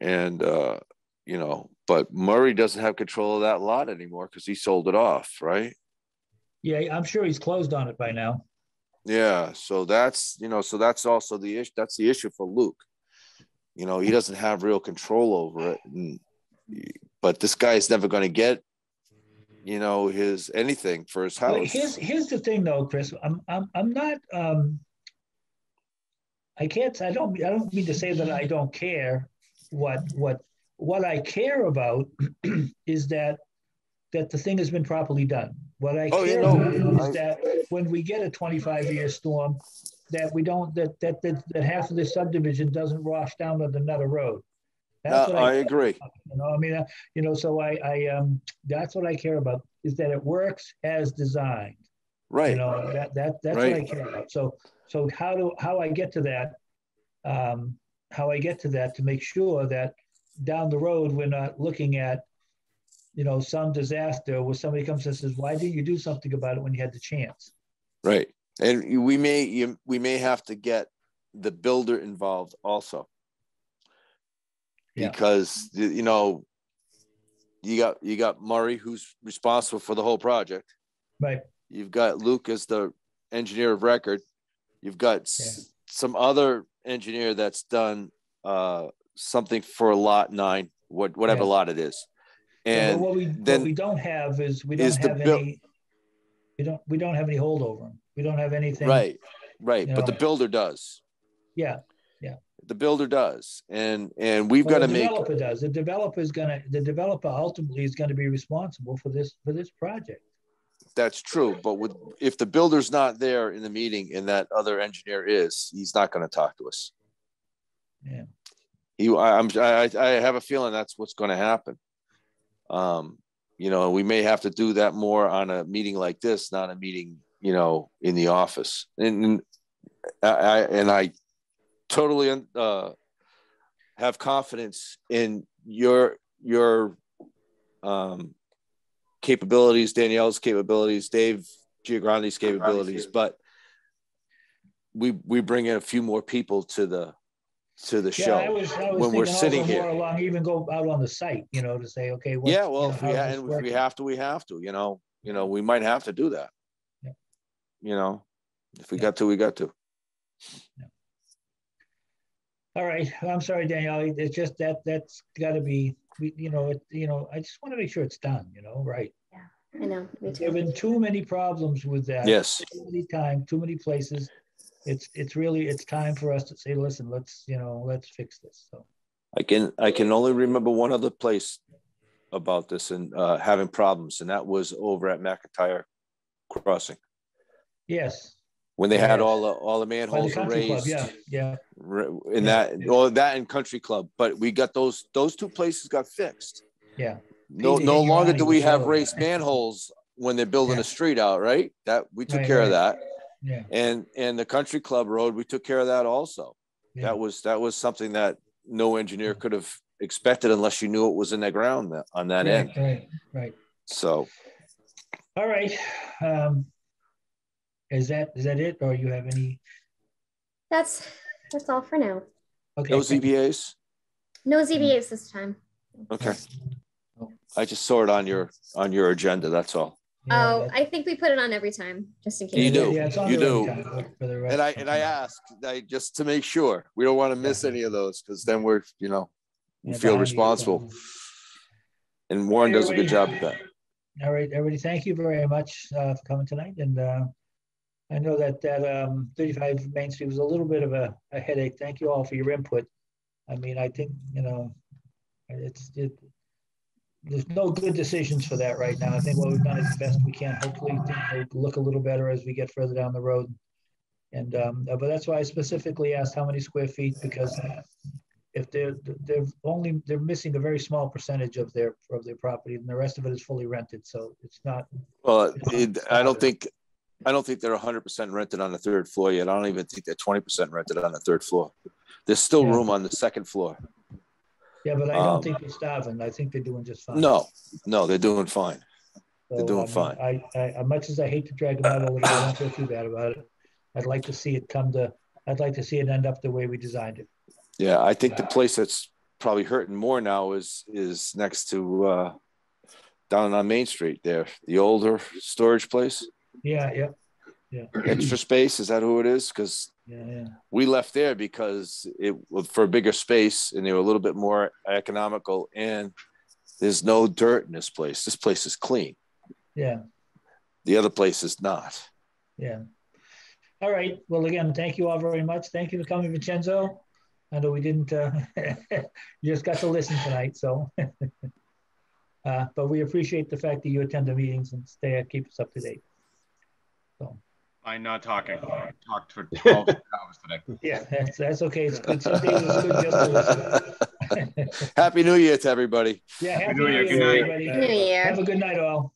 And, uh, you know, but Murray doesn't have control of that lot anymore because he sold it off, right? Yeah, I'm sure he's closed on it by now. Yeah, so that's you know, so that's also the issue. That's the issue for Luke. You know, he doesn't have real control over it, and, but this guy is never going to get, you know, his anything for his Well, house. here's here's the thing though, Chris. I'm I'm I'm not um I can't I don't I don't mean to say that I don't care what what what I care about *clears throat* is that that the thing has been properly done. What I Oh, you care know, about I- is that when we get a 25 year storm, that we don't that that that, that half of the subdivision doesn't wash down on another road. Uh, what I agree. you know, I mean, uh, you know, so I, I, um, that's what I care about is that it works as designed. Right. You know, that, that, that's what I care about. So, so how do, how I get to that, um, how I get to that to make sure that down the road, we're not looking at, you know, some disaster where somebody comes and says, why didn't you do something about it when you had the chance? Right. And we may you, we may have to get the builder involved also. Yeah. Because you know, you got you got Murray who's responsible for the whole project. Right. You've got Luke as the engineer of record. You've got s- some other engineer that's done uh, something for a lot nine, what whatever Yeah. lot it is. Yeah, And what we, what then we don't have is, we don't the have bill- any, we don't, we don't have any holdover. We don't have anything. right, right, but the builder does. Yeah, yeah. The builder does, and and we've Well, got to make. the Developer does. The developer is gonna, the developer ultimately is gonna be responsible for this, for this project. that's true. But with if the builder's not there in the meeting and that other engineer is, he's not going to talk to us. Yeah. He, I, I'm, I, I have a feeling that's what's going to happen. Um, you know, we may have to do that more on a meeting like this, not a meeting, you know, in the office. And, and I, I and I totally uh, have confidence in your your um, capabilities, Danielle's capabilities, Dave Giangrande's capabilities, but we we bring in a few more people to the to the Yeah, I show. was, I was when we're sitting here. along, even go out on the site, you know, to say, okay. what's- Yeah, you well, know, if we, ha- and if we have to, we have to. You know, you know, we might have to do that. Yeah. You know, if we Yeah. got to, we got to. All right, I'm sorry, Danielle, it's just that, that's gotta be, we, you know, it, you know, I just wanna make sure it's done, you know, right? Yeah, I know, There've too. been too many problems with that. Yes. Too many times, too many places. It's, it's really, it's time for us to say, listen, let's, you know, let's fix this, so. I can I can only remember one other place about this and uh, having problems, and that was over at McIntyre Crossing Yes, when they had all the all the by the manholes club, raised. yeah, yeah, in Yeah. that all that and country club but we got those those two places got fixed yeah. no no longer do we have raised manholes when they're building Yeah. a street out right that we took Right, care of that Yeah, and and the country club road we took care of that also yeah, that was that was something that no engineer could have expected unless you knew it was in the ground that, on that right, end right, right. so All right. Um, is that, is that it, or you have any? That's, that's all for now. Okay. no zbas No ZBAs this time. okay i just saw it on your on your agenda that's all Yeah, Oh, I think we put it on every time, just in case. You do. Yeah, it's on You do. time for the rest. and i and i asked I, just to make sure we don't want to miss any of those because then we're you know we Yeah, feel responsible and warren does a good job at that All right, everybody, thank you very much uh, for coming tonight. And uh, I know that that um, 35 Main Street was a little bit of a a headache. Thank you all for your input. I mean, I think, you know, it's, it, there's no good decisions for that right now. I think what we've done is the best we can. Hopefully, things will look a little better as we get further down the road. And, um, but that's why I specifically asked how many square feet, because if they're, they're only, they're missing a very small percentage of their, of their property and the rest of it is fully rented. So it's not, well it, i don't think i don't think they're 100% rented on the third floor yet i don't even think they're 20% rented on the third floor there's still Yeah. room on the second floor yeah, but I Um, don't think they're starving. I think they're doing just fine. no no they're doing fine they're doing I fine. I, I, as much as I hate to drag them out all the way, I don't feel too bad about it. I'd like to see it come to, I'd like to see it end up the way we designed it. yeah i think the place that's probably hurting more now is is next to uh down on main street there the older storage place Yeah, yeah, yeah, extra space is that who it is because yeah, yeah. we left there because it was for a bigger space and they were a little bit more economical and there's no dirt in this place this place is clean Yeah, the other place is not yeah. All right. Well, again, thank you all very much. Thank you for coming, Vincenzo. I know we didn't, uh, *laughs* just got to listen tonight, so. *laughs* Uh, but we appreciate the fact that you attend the meetings and stay, keep us up to date. I'm not talking. Uh, I talked for 12 *laughs* hours today. Yeah, that's, that's okay. It's good. Some it's good just to listen. happy new year to everybody Yeah, happy New New Year. Year, Good night. everybody. New Year. Have a good night, all.